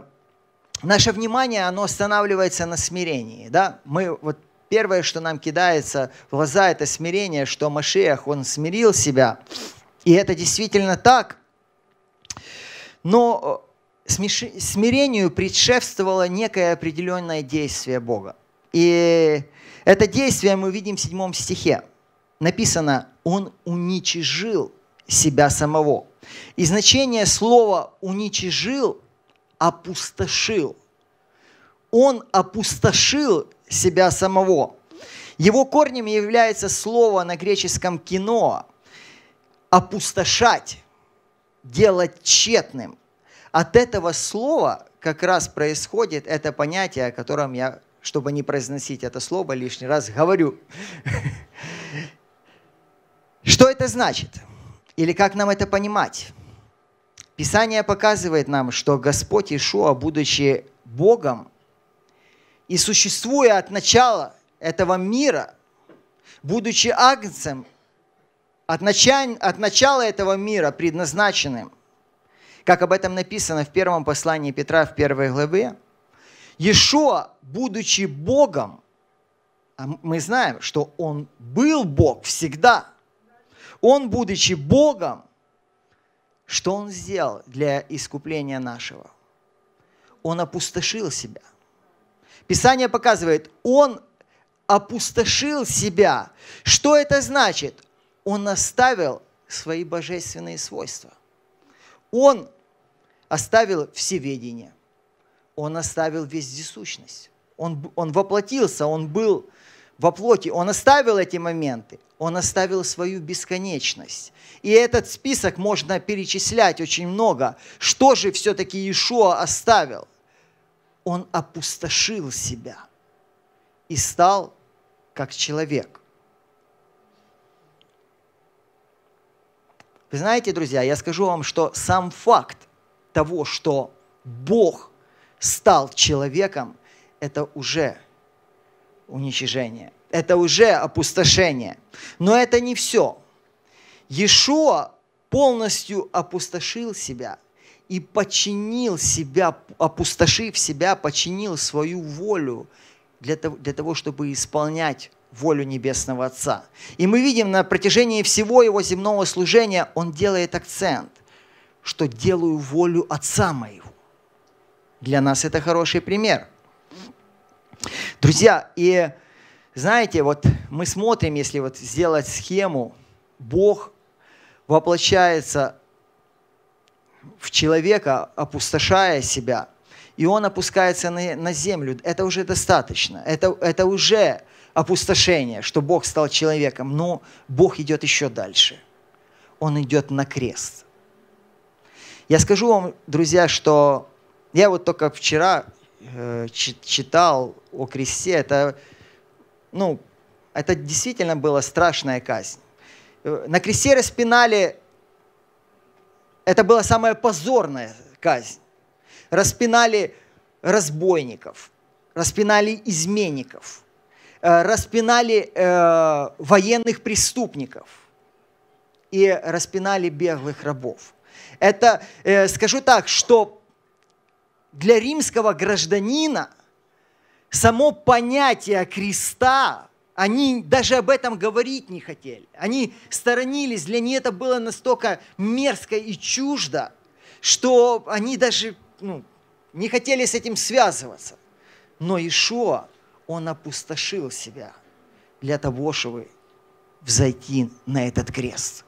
наше внимание, оно останавливается на смирении. Да? Мы, вот первое, что нам кидается в глаза, это смирение, что Машеях, он смирил себя. И это действительно так. Но э, смирению предшествовало некое определенное действие Бога. И это действие мы видим в седьмом стихе. Написано, он уничижил себя самого. И значение слова «уничижил» – опустошил. Он опустошил себя самого. Его корнем является слово на греческом «кино» – опустошать, делать тщетным. От этого слова как раз происходит это понятие, о котором я чтобы не произносить это слово лишний раз, говорю. Что это значит? Или как нам это понимать? Писание показывает нам, что Господь Ишуа, будучи Богом и существуя от начала этого мира, будучи агнцем, от, начала, от начала этого мира предназначенным, как об этом написано в первом послании Петра в первой главе, Иешуа, будучи Богом, а мы знаем, что Он был Бог всегда. Он, будучи Богом, что Он сделал для искупления нашего? Он опустошил себя. Писание показывает, Он опустошил себя. Что это значит? Он оставил свои божественные свойства. Он оставил всеведение он оставил вездесущность. Он, он воплотился, он был во плоти, он оставил эти моменты, он оставил свою бесконечность. И этот список можно перечислять очень много. Что же все-таки Иешуа оставил? Он опустошил себя и стал как человек. Вы знаете, друзья, я скажу вам, что сам факт того, что Бог – стал человеком, это уже уничижение, это уже опустошение. Но это не все. Иешуа полностью опустошил себя и подчинил себя, опустошив себя, подчинил свою волю для того, для того, чтобы исполнять волю Небесного Отца. И мы видим на протяжении всего его земного служения, он делает акцент, что делаю волю Отца моего. Для нас это хороший пример. Друзья, и знаете, вот мы смотрим, если вот сделать схему, Бог воплощается в человека, опустошая себя, и он опускается на, на землю. Это уже достаточно. Это, это уже опустошение, что Бог стал человеком. Но Бог идет еще дальше. Он идет на крест. Я скажу вам, друзья, что я вот только вчера э, читал о кресте. Это, ну, это действительно была страшная казнь. Э, на кресте распинали, это была самая позорная казнь. Распинали разбойников, распинали изменников, э, распинали э, военных преступников и распинали беглых рабов. Это, э, скажу так, что для римского гражданина само понятие креста, они даже об этом говорить не хотели. Они сторонились, для них это было настолько мерзко и чуждо, что они даже ну, не хотели с этим связываться. Но Ишуа, он опустошил себя для того, чтобы взойти на этот крест.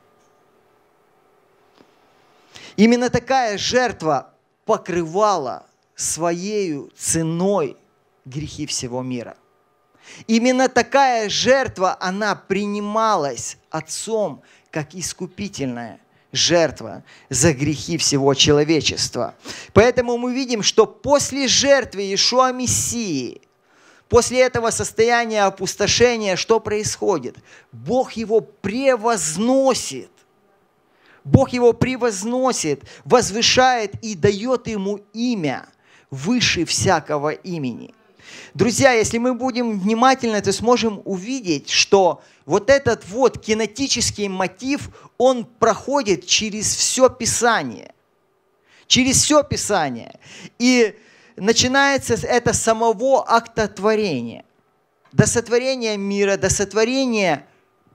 Именно такая жертва покрывала своей ценой грехи всего мира. Именно такая жертва, она принималась Отцом как искупительная жертва за грехи всего человечества. Поэтому мы видим, что после жертвы Иешуа Мессии, после этого состояния опустошения, что происходит? Бог его превозносит. Бог его превозносит, возвышает и дает ему имя выше всякого имени. Друзья, если мы будем внимательны, то сможем увидеть, что вот этот вот кинетический мотив, он проходит через все Писание. Через все Писание. И начинается это самого акта творения. До сотворения мира, до сотворения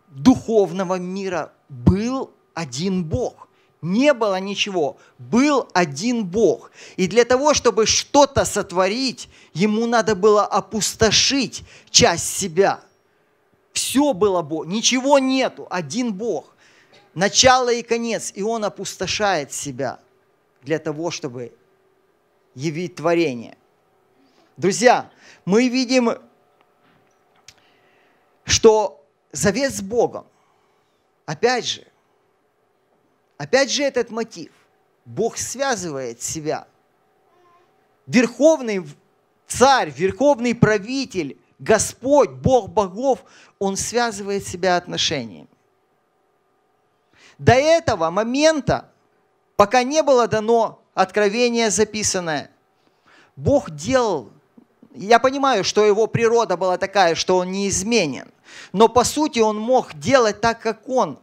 духовного мира был один Бог. Не было ничего, был один Бог. И для того, чтобы что-то сотворить, ему надо было опустошить часть себя. Все было Бог, ничего нету, один Бог. Начало и конец, и он опустошает себя для того, чтобы явить творение. Друзья, мы видим, что завет с Богом, опять же, Опять же этот мотив. Бог связывает себя. Верховный царь, верховный правитель, Господь, Бог богов, Он связывает себя отношениями. До этого момента, пока не было дано откровение записанное, Бог делал, я понимаю, что его природа была такая, что он неизменен, но по сути он мог делать так, как он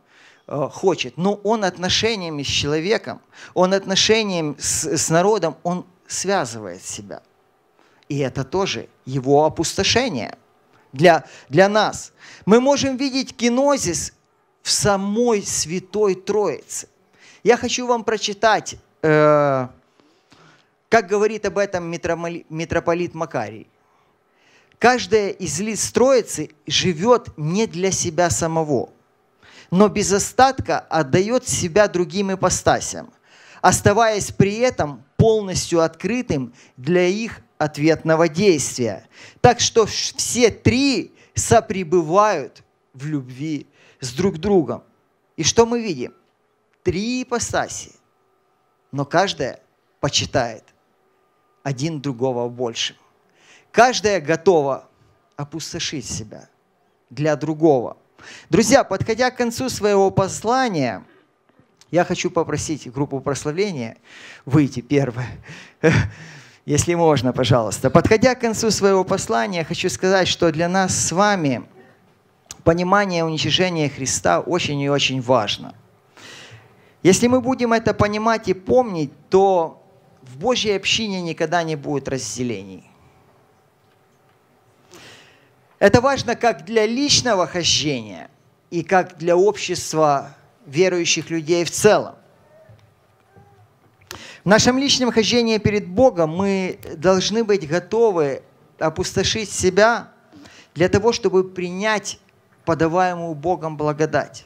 хочет, но он отношениями с человеком, он отношением с, с народом, он связывает себя. И это тоже его опустошение для, для нас. Мы можем видеть кинозис в самой Святой Троице. Я хочу вам прочитать, э, как говорит об этом митрополит Макарий. Каждая из лиц Троицы живет не для себя самого – но без остатка отдает себя другим ипостасям, оставаясь при этом полностью открытым для их ответного действия. Так что все три сопребывают в любви с друг другом. И что мы видим? Три ипостаси, но каждая почитает один другого больше. Каждая готова опустошить себя для другого – Друзья, подходя к концу своего послания, я хочу попросить группу прославления выйти первой. Если можно, пожалуйста. Подходя к концу своего послания, хочу сказать, что для нас с вами понимание уничижения Христа очень и очень важно. Если мы будем это понимать и помнить, то в Божьей общине никогда не будет разделений. Это важно как для личного хождения и как для общества верующих людей в целом. В нашем личном хождении перед Богом мы должны быть готовы опустошить себя для того, чтобы принять подаваемую Богом благодать.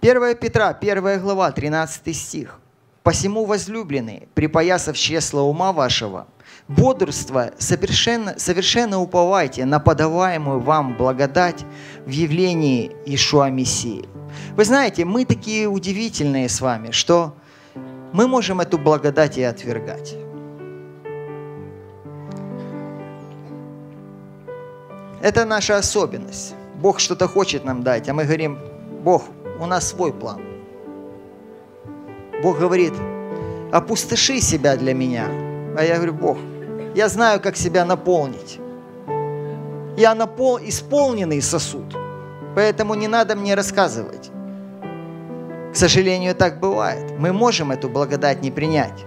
1 Петра, 1 глава, 13 стих. «Посему, возлюбленные, припоясав чресло ума вашего, бодрство, совершенно, совершенно уповайте на подаваемую вам благодать в явлении Ишуа Мессии. Вы знаете, мы такие удивительные с вами, что мы можем эту благодать и отвергать. Это наша особенность. Бог что-то хочет нам дать, а мы говорим, Бог, у нас свой план. Бог говорит, опустоши себя для меня. А я говорю, Бог, я знаю, как себя наполнить. Я напол... исполненный сосуд, поэтому не надо мне рассказывать. К сожалению, так бывает. Мы можем эту благодать не принять.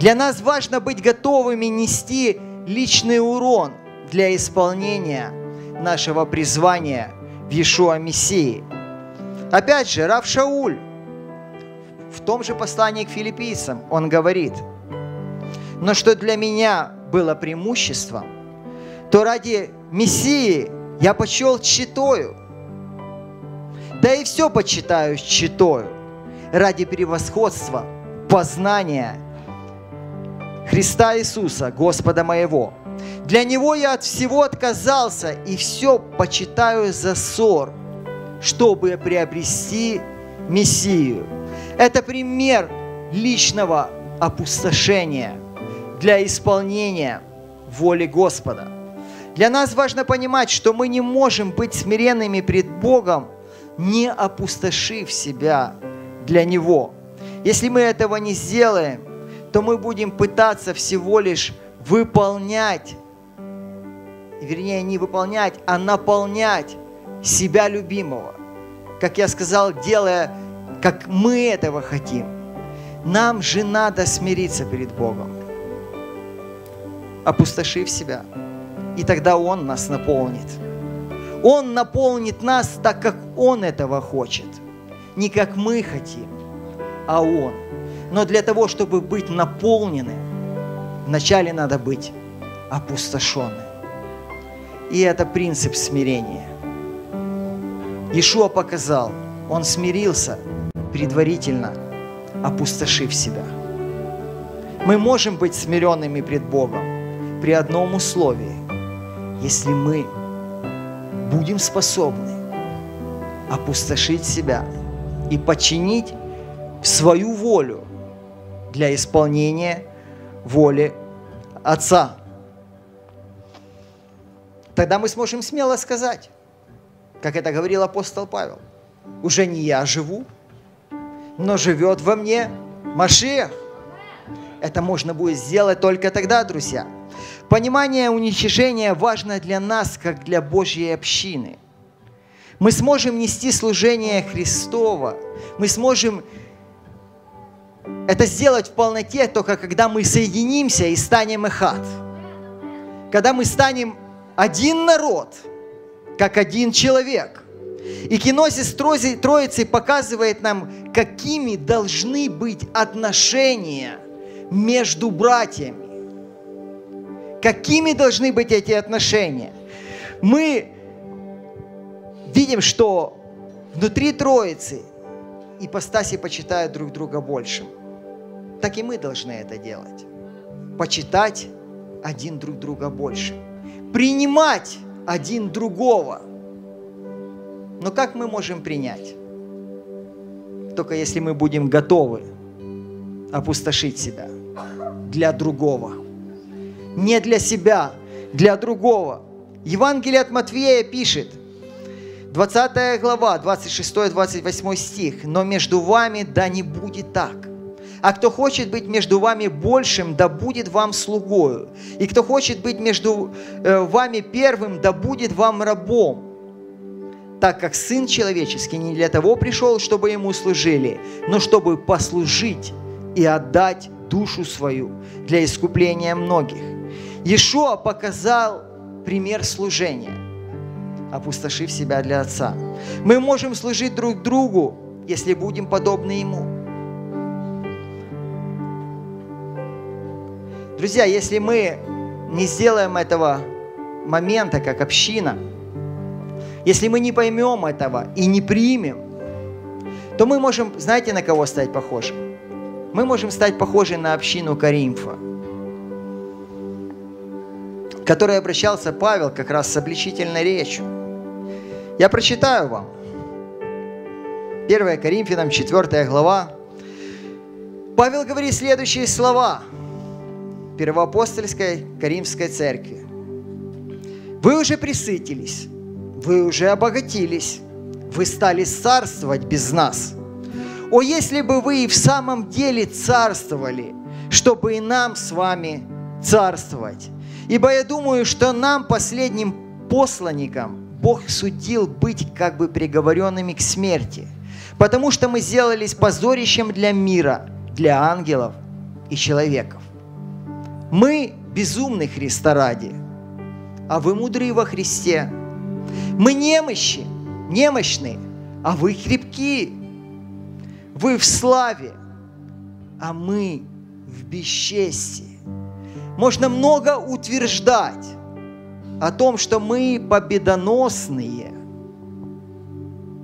Для нас важно быть готовыми нести личный урон для исполнения нашего призвания в Иешуа Мессии. Опять же, Рав Шауль в том же послании к филиппийцам, он говорит, но что для меня было преимуществом, то ради Мессии я почел читою. Да и все почитаю читою. ради превосходства, познания Христа Иисуса, Господа моего. Для Него я от всего отказался и все почитаю за ссор, чтобы приобрести Мессию. Это пример личного опустошения для исполнения воли Господа. Для нас важно понимать, что мы не можем быть смиренными пред Богом, не опустошив себя для Него. Если мы этого не сделаем, то мы будем пытаться всего лишь выполнять, вернее, не выполнять, а наполнять себя любимого. Как я сказал, делая, как мы этого хотим. Нам же надо смириться перед Богом, опустошив себя. И тогда Он нас наполнит. Он наполнит нас так, как Он этого хочет. Не как мы хотим, а Он. Но для того, чтобы быть наполненным, вначале надо быть опустошенным. И это принцип смирения. Ишуа показал, он смирился предварительно, опустошив себя. Мы можем быть смиренными пред Богом при одном условии – если мы будем способны опустошить себя и подчинить свою волю для исполнения воли Отца. Тогда мы сможем смело сказать, как это говорил апостол Павел, уже не я живу, но живет во мне Машех. Это можно будет сделать только тогда, друзья – Понимание уничижения важно для нас, как для Божьей общины. Мы сможем нести служение Христова. Мы сможем это сделать в полноте только когда мы соединимся и станем эхат. Когда мы станем один народ, как один человек. И кинозис Троицы показывает нам, какими должны быть отношения между братьями. Какими должны быть эти отношения? Мы видим, что внутри Троицы ипостаси почитают друг друга больше. Так и мы должны это делать. Почитать один друг друга больше. Принимать один другого. Но как мы можем принять? Только если мы будем готовы опустошить себя для другого не для себя, для другого. Евангелие от Матвея пишет, 20 глава, 26-28 стих, «Но между вами да не будет так. А кто хочет быть между вами большим, да будет вам слугою. И кто хочет быть между э, вами первым, да будет вам рабом. Так как Сын Человеческий не для того пришел, чтобы Ему служили, но чтобы послужить и отдать душу свою для искупления многих. Иешуа показал пример служения, опустошив себя для Отца. Мы можем служить друг другу, если будем подобны Ему. Друзья, если мы не сделаем этого момента как община, если мы не поймем этого и не примем, то мы можем, знаете, на кого стать похожим? Мы можем стать похожи на общину Каримфа – которой обращался Павел как раз с обличительной речью. Я прочитаю вам. 1 Коринфянам, 4 глава. Павел говорит следующие слова Первоапостольской Каримской церкви. Вы уже присытились, вы уже обогатились, вы стали царствовать без нас. О, если бы вы и в самом деле царствовали, чтобы и нам с вами царствовать. Ибо я думаю, что нам, последним посланникам, Бог судил быть как бы приговоренными к смерти, потому что мы сделались позорищем для мира, для ангелов и человеков. Мы безумны Христа ради, а вы мудрые во Христе. Мы немощи, немощны, а вы крепки. Вы в славе, а мы в бесчестии. Можно много утверждать о том, что мы победоносные,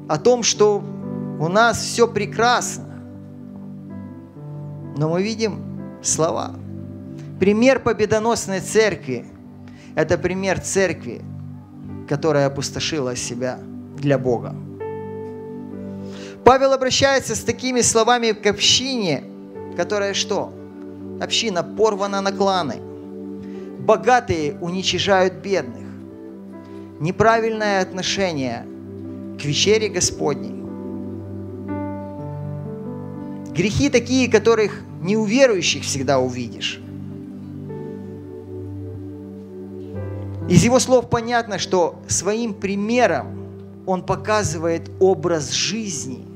о том, что у нас все прекрасно. но мы видим слова. Пример победоносной церкви – это пример церкви, которая опустошила себя для Бога. Павел обращается с такими словами к общине, которая что? Община порвана на кланы. Богатые уничижают бедных. Неправильное отношение к вечере Господней. Грехи такие, которых неуверующих всегда увидишь. Из его слов понятно, что своим примером он показывает образ жизни.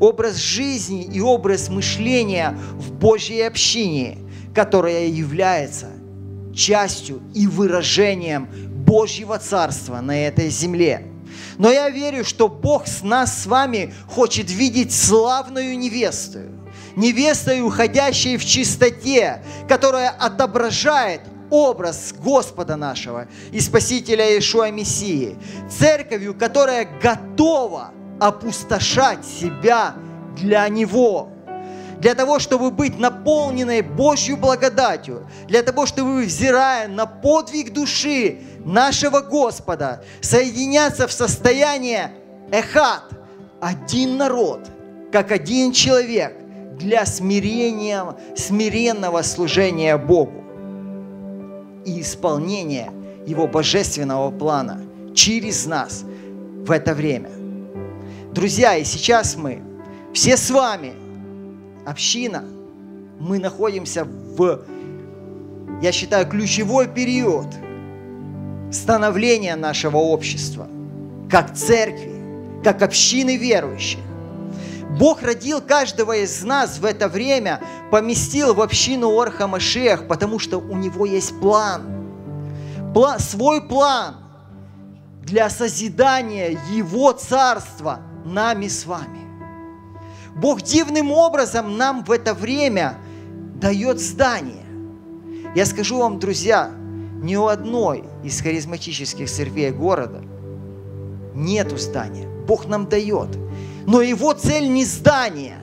Образ жизни и образ мышления в Божьей общине, которая является частью и выражением Божьего Царства на этой земле. Но я верю, что Бог с нас с вами хочет видеть славную невесту, невесту, уходящей в чистоте, которая отображает образ Господа нашего и Спасителя Иешуа Мессии. Церковью, которая готова опустошать себя для Него. Для того, чтобы быть наполненной Божью благодатью. Для того, чтобы, взирая на подвиг души нашего Господа, соединяться в состояние эхат, один народ, как один человек, для смирения, смиренного служения Богу и исполнения Его божественного плана через нас в это время. Друзья, и сейчас мы все с вами, община, мы находимся в, я считаю, ключевой период становления нашего общества, как церкви, как общины верующих. Бог родил каждого из нас в это время, поместил в общину Орха Машех, потому что у него есть план. план свой план для созидания Его Царства нами с вами. Бог дивным образом нам в это время дает здание. Я скажу вам, друзья, ни у одной из харизматических церквей города нету здания. Бог нам дает – но его цель не здание.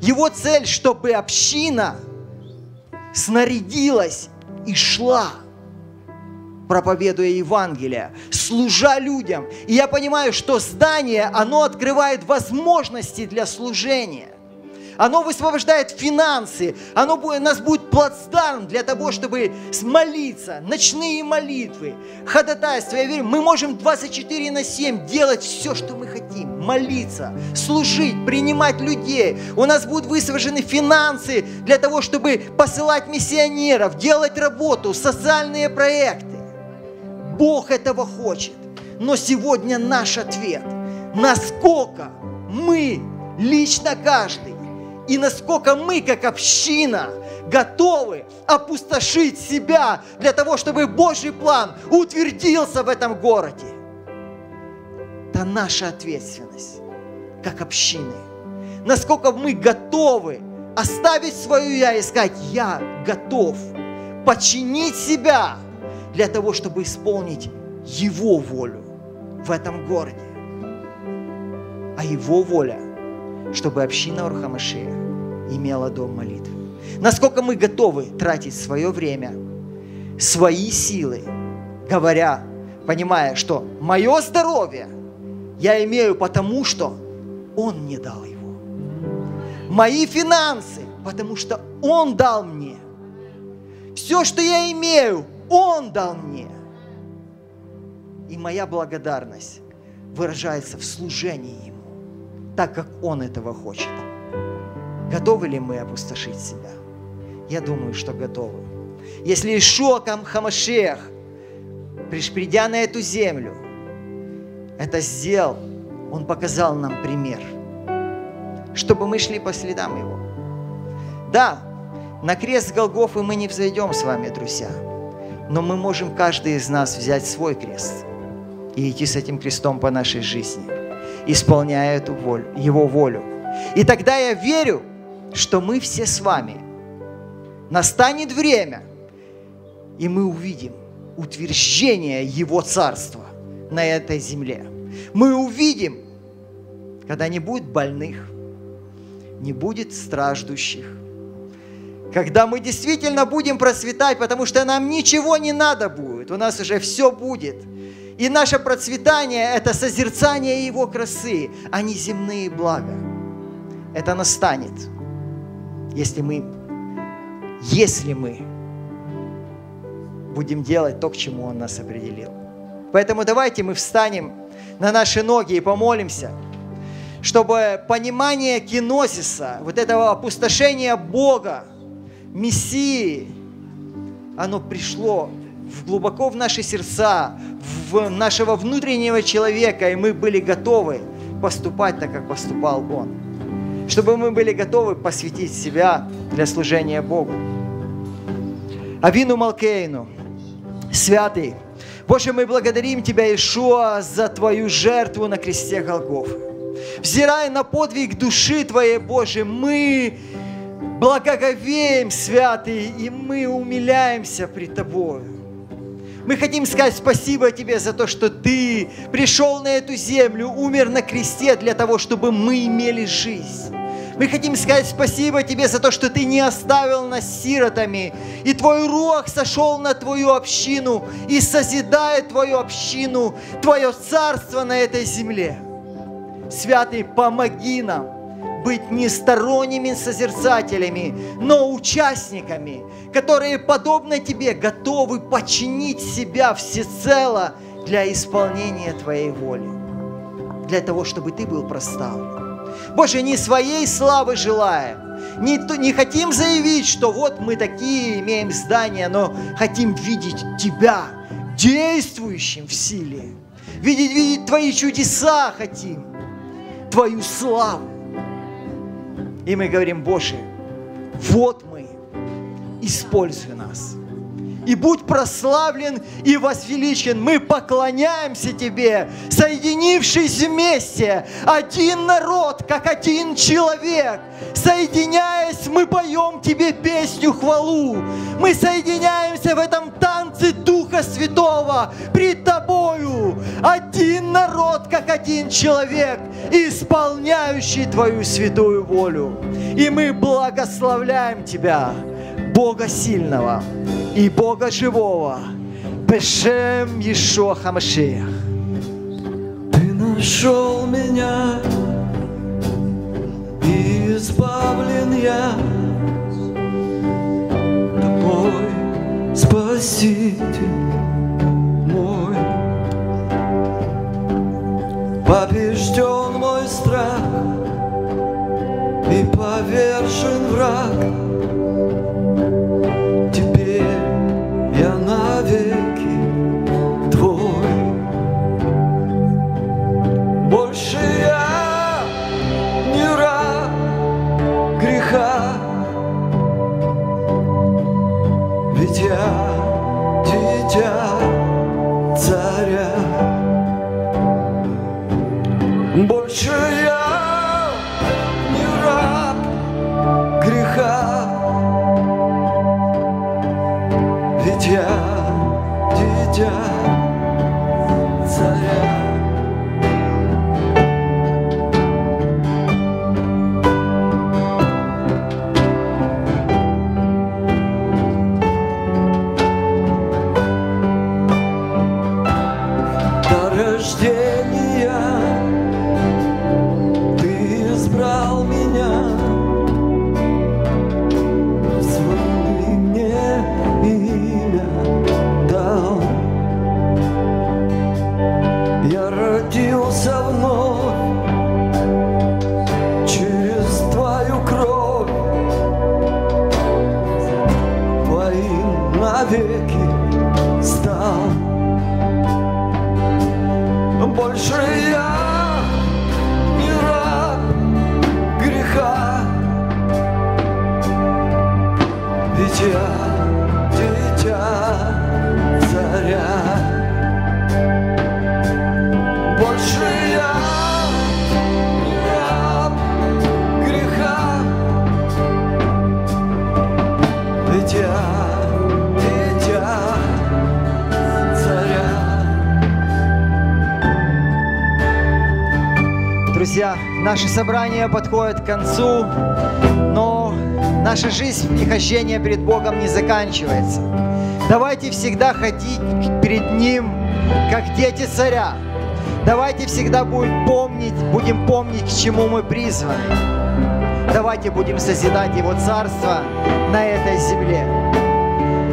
Его цель, чтобы община снарядилась и шла, проповедуя Евангелие, служа людям. И я понимаю, что здание, оно открывает возможности для служения. Оно высвобождает финансы. Оно у нас будет плацдарм для того, чтобы молиться. Ночные молитвы, ходатайство. Я верю, мы можем 24 на 7 делать все, что мы хотим. Молиться, служить, принимать людей. У нас будут высвобождены финансы для того, чтобы посылать миссионеров, делать работу, социальные проекты. Бог этого хочет. Но сегодня наш ответ, насколько мы, лично каждый, и насколько мы, как община, готовы опустошить себя для того, чтобы Божий план утвердился в этом городе. Это наша ответственность, как общины. Насколько мы готовы оставить свою я и сказать, я готов подчинить себя для того, чтобы исполнить Его волю в этом городе. А Его воля – чтобы община Орхамашея имела дом молитвы. Насколько мы готовы тратить свое время, свои силы, говоря, понимая, что мое здоровье я имею потому, что Он мне дал его. Мои финансы, потому что Он дал мне. Все, что я имею, Он дал мне. И моя благодарность выражается в служении Ему так, как Он этого хочет. Готовы ли мы опустошить себя? Я думаю, что готовы. Если Ишуа Хамашех, придя на эту землю, это сделал, Он показал нам пример, чтобы мы шли по следам Его. Да, на крест Голгофы мы не взойдем с вами, друзья, но мы можем каждый из нас взять свой крест и идти с этим крестом по нашей жизни – исполняя эту волю, Его волю. И тогда я верю, что мы все с вами. Настанет время, и мы увидим утверждение Его Царства на этой земле. Мы увидим, когда не будет больных, не будет страждущих, когда мы действительно будем процветать, потому что нам ничего не надо будет, у нас уже все будет. И наше процветание – это созерцание Его красы, а не земные блага. Это настанет, если мы, если мы будем делать то, к чему Он нас определил. Поэтому давайте мы встанем на наши ноги и помолимся, чтобы понимание киносиса, вот этого опустошения Бога, Мессии, оно пришло в глубоко в наши сердца, в нашего внутреннего человека, и мы были готовы поступать так, как поступал Он. Чтобы мы были готовы посвятить себя для служения Богу. Авину Малкейну, святый, Боже, мы благодарим Тебя, Ишуа, за Твою жертву на кресте Голгофы. Взирая на подвиг души Твоей, Боже, мы благоговеем, святый, и мы умиляемся пред Тобою. Мы хотим сказать спасибо Тебе за то, что Ты пришел на эту землю, умер на кресте для того, чтобы мы имели жизнь. Мы хотим сказать спасибо Тебе за то, что Ты не оставил нас сиротами, и Твой Рух сошел на Твою общину и созидает Твою общину, Твое царство на этой земле. Святый, помоги нам быть не сторонними созерцателями, но участниками, которые, подобно Тебе, готовы починить себя всецело для исполнения Твоей воли, для того, чтобы Ты был проставлен. Боже, не своей славы желаем, не, не хотим заявить, что вот мы такие имеем здания, но хотим видеть Тебя действующим в силе, видеть, видеть Твои чудеса хотим, Твою славу. И мы говорим, Боже, вот мы, используй нас. И будь прославлен и возвеличен. Мы поклоняемся Тебе, соединившись вместе, один народ, как один человек. Соединяясь, мы поем Тебе песню хвалу. Мы соединяемся в этом танце Духа Святого пред Тобою. Один народ, как один человек, исполняющий Твою святую волю. И мы благословляем Тебя, Бога сильного и Бога живого, Бешем Ешуа Хамашиях. Ты нашел меня, и избавлен я Тобой, Спаситель мой. Побежден мой страх и повержен враг. Больше наше собрание подходит к концу, но наша жизнь и хождение перед Богом не заканчивается. Давайте всегда ходить перед Ним, как дети царя. Давайте всегда будем помнить, будем помнить, к чему мы призваны. Давайте будем созидать Его Царство на этой земле.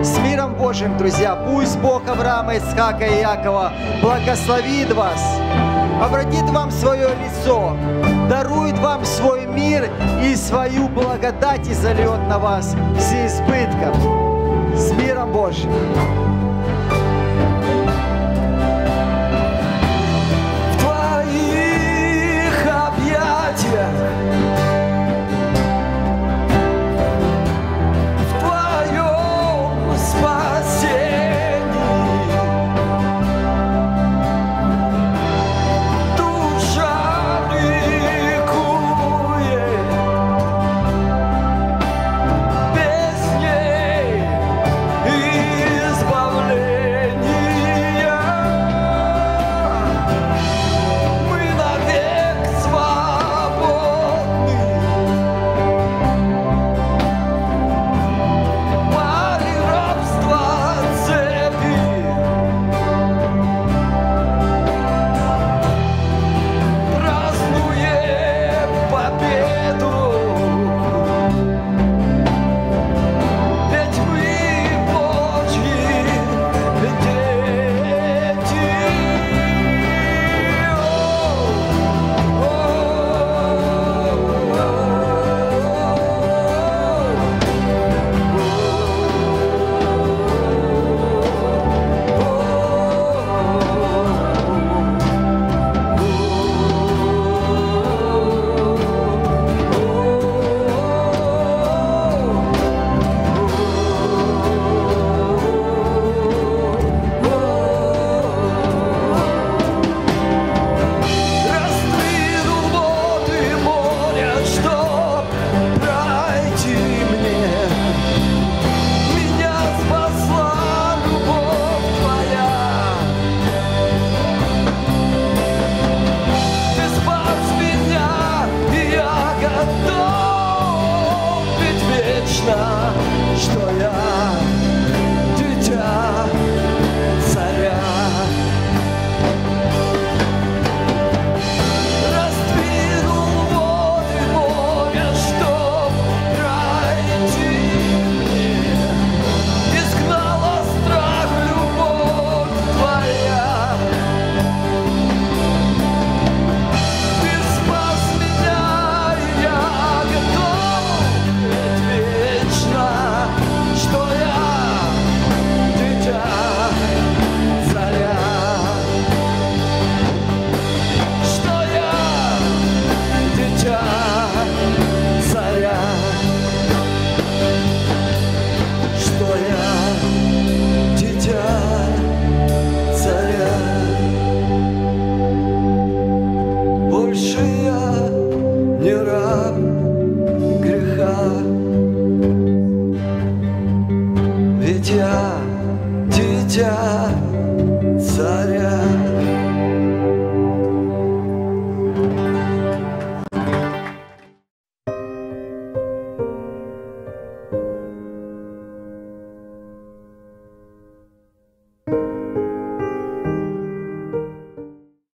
С миром Божьим, друзья, пусть Бог Авраама, Исхака и Якова благословит вас, обратит вам свое лицо, дарует вам свой мир и свою благодать и зальет на вас с избытком. С миром Божьим!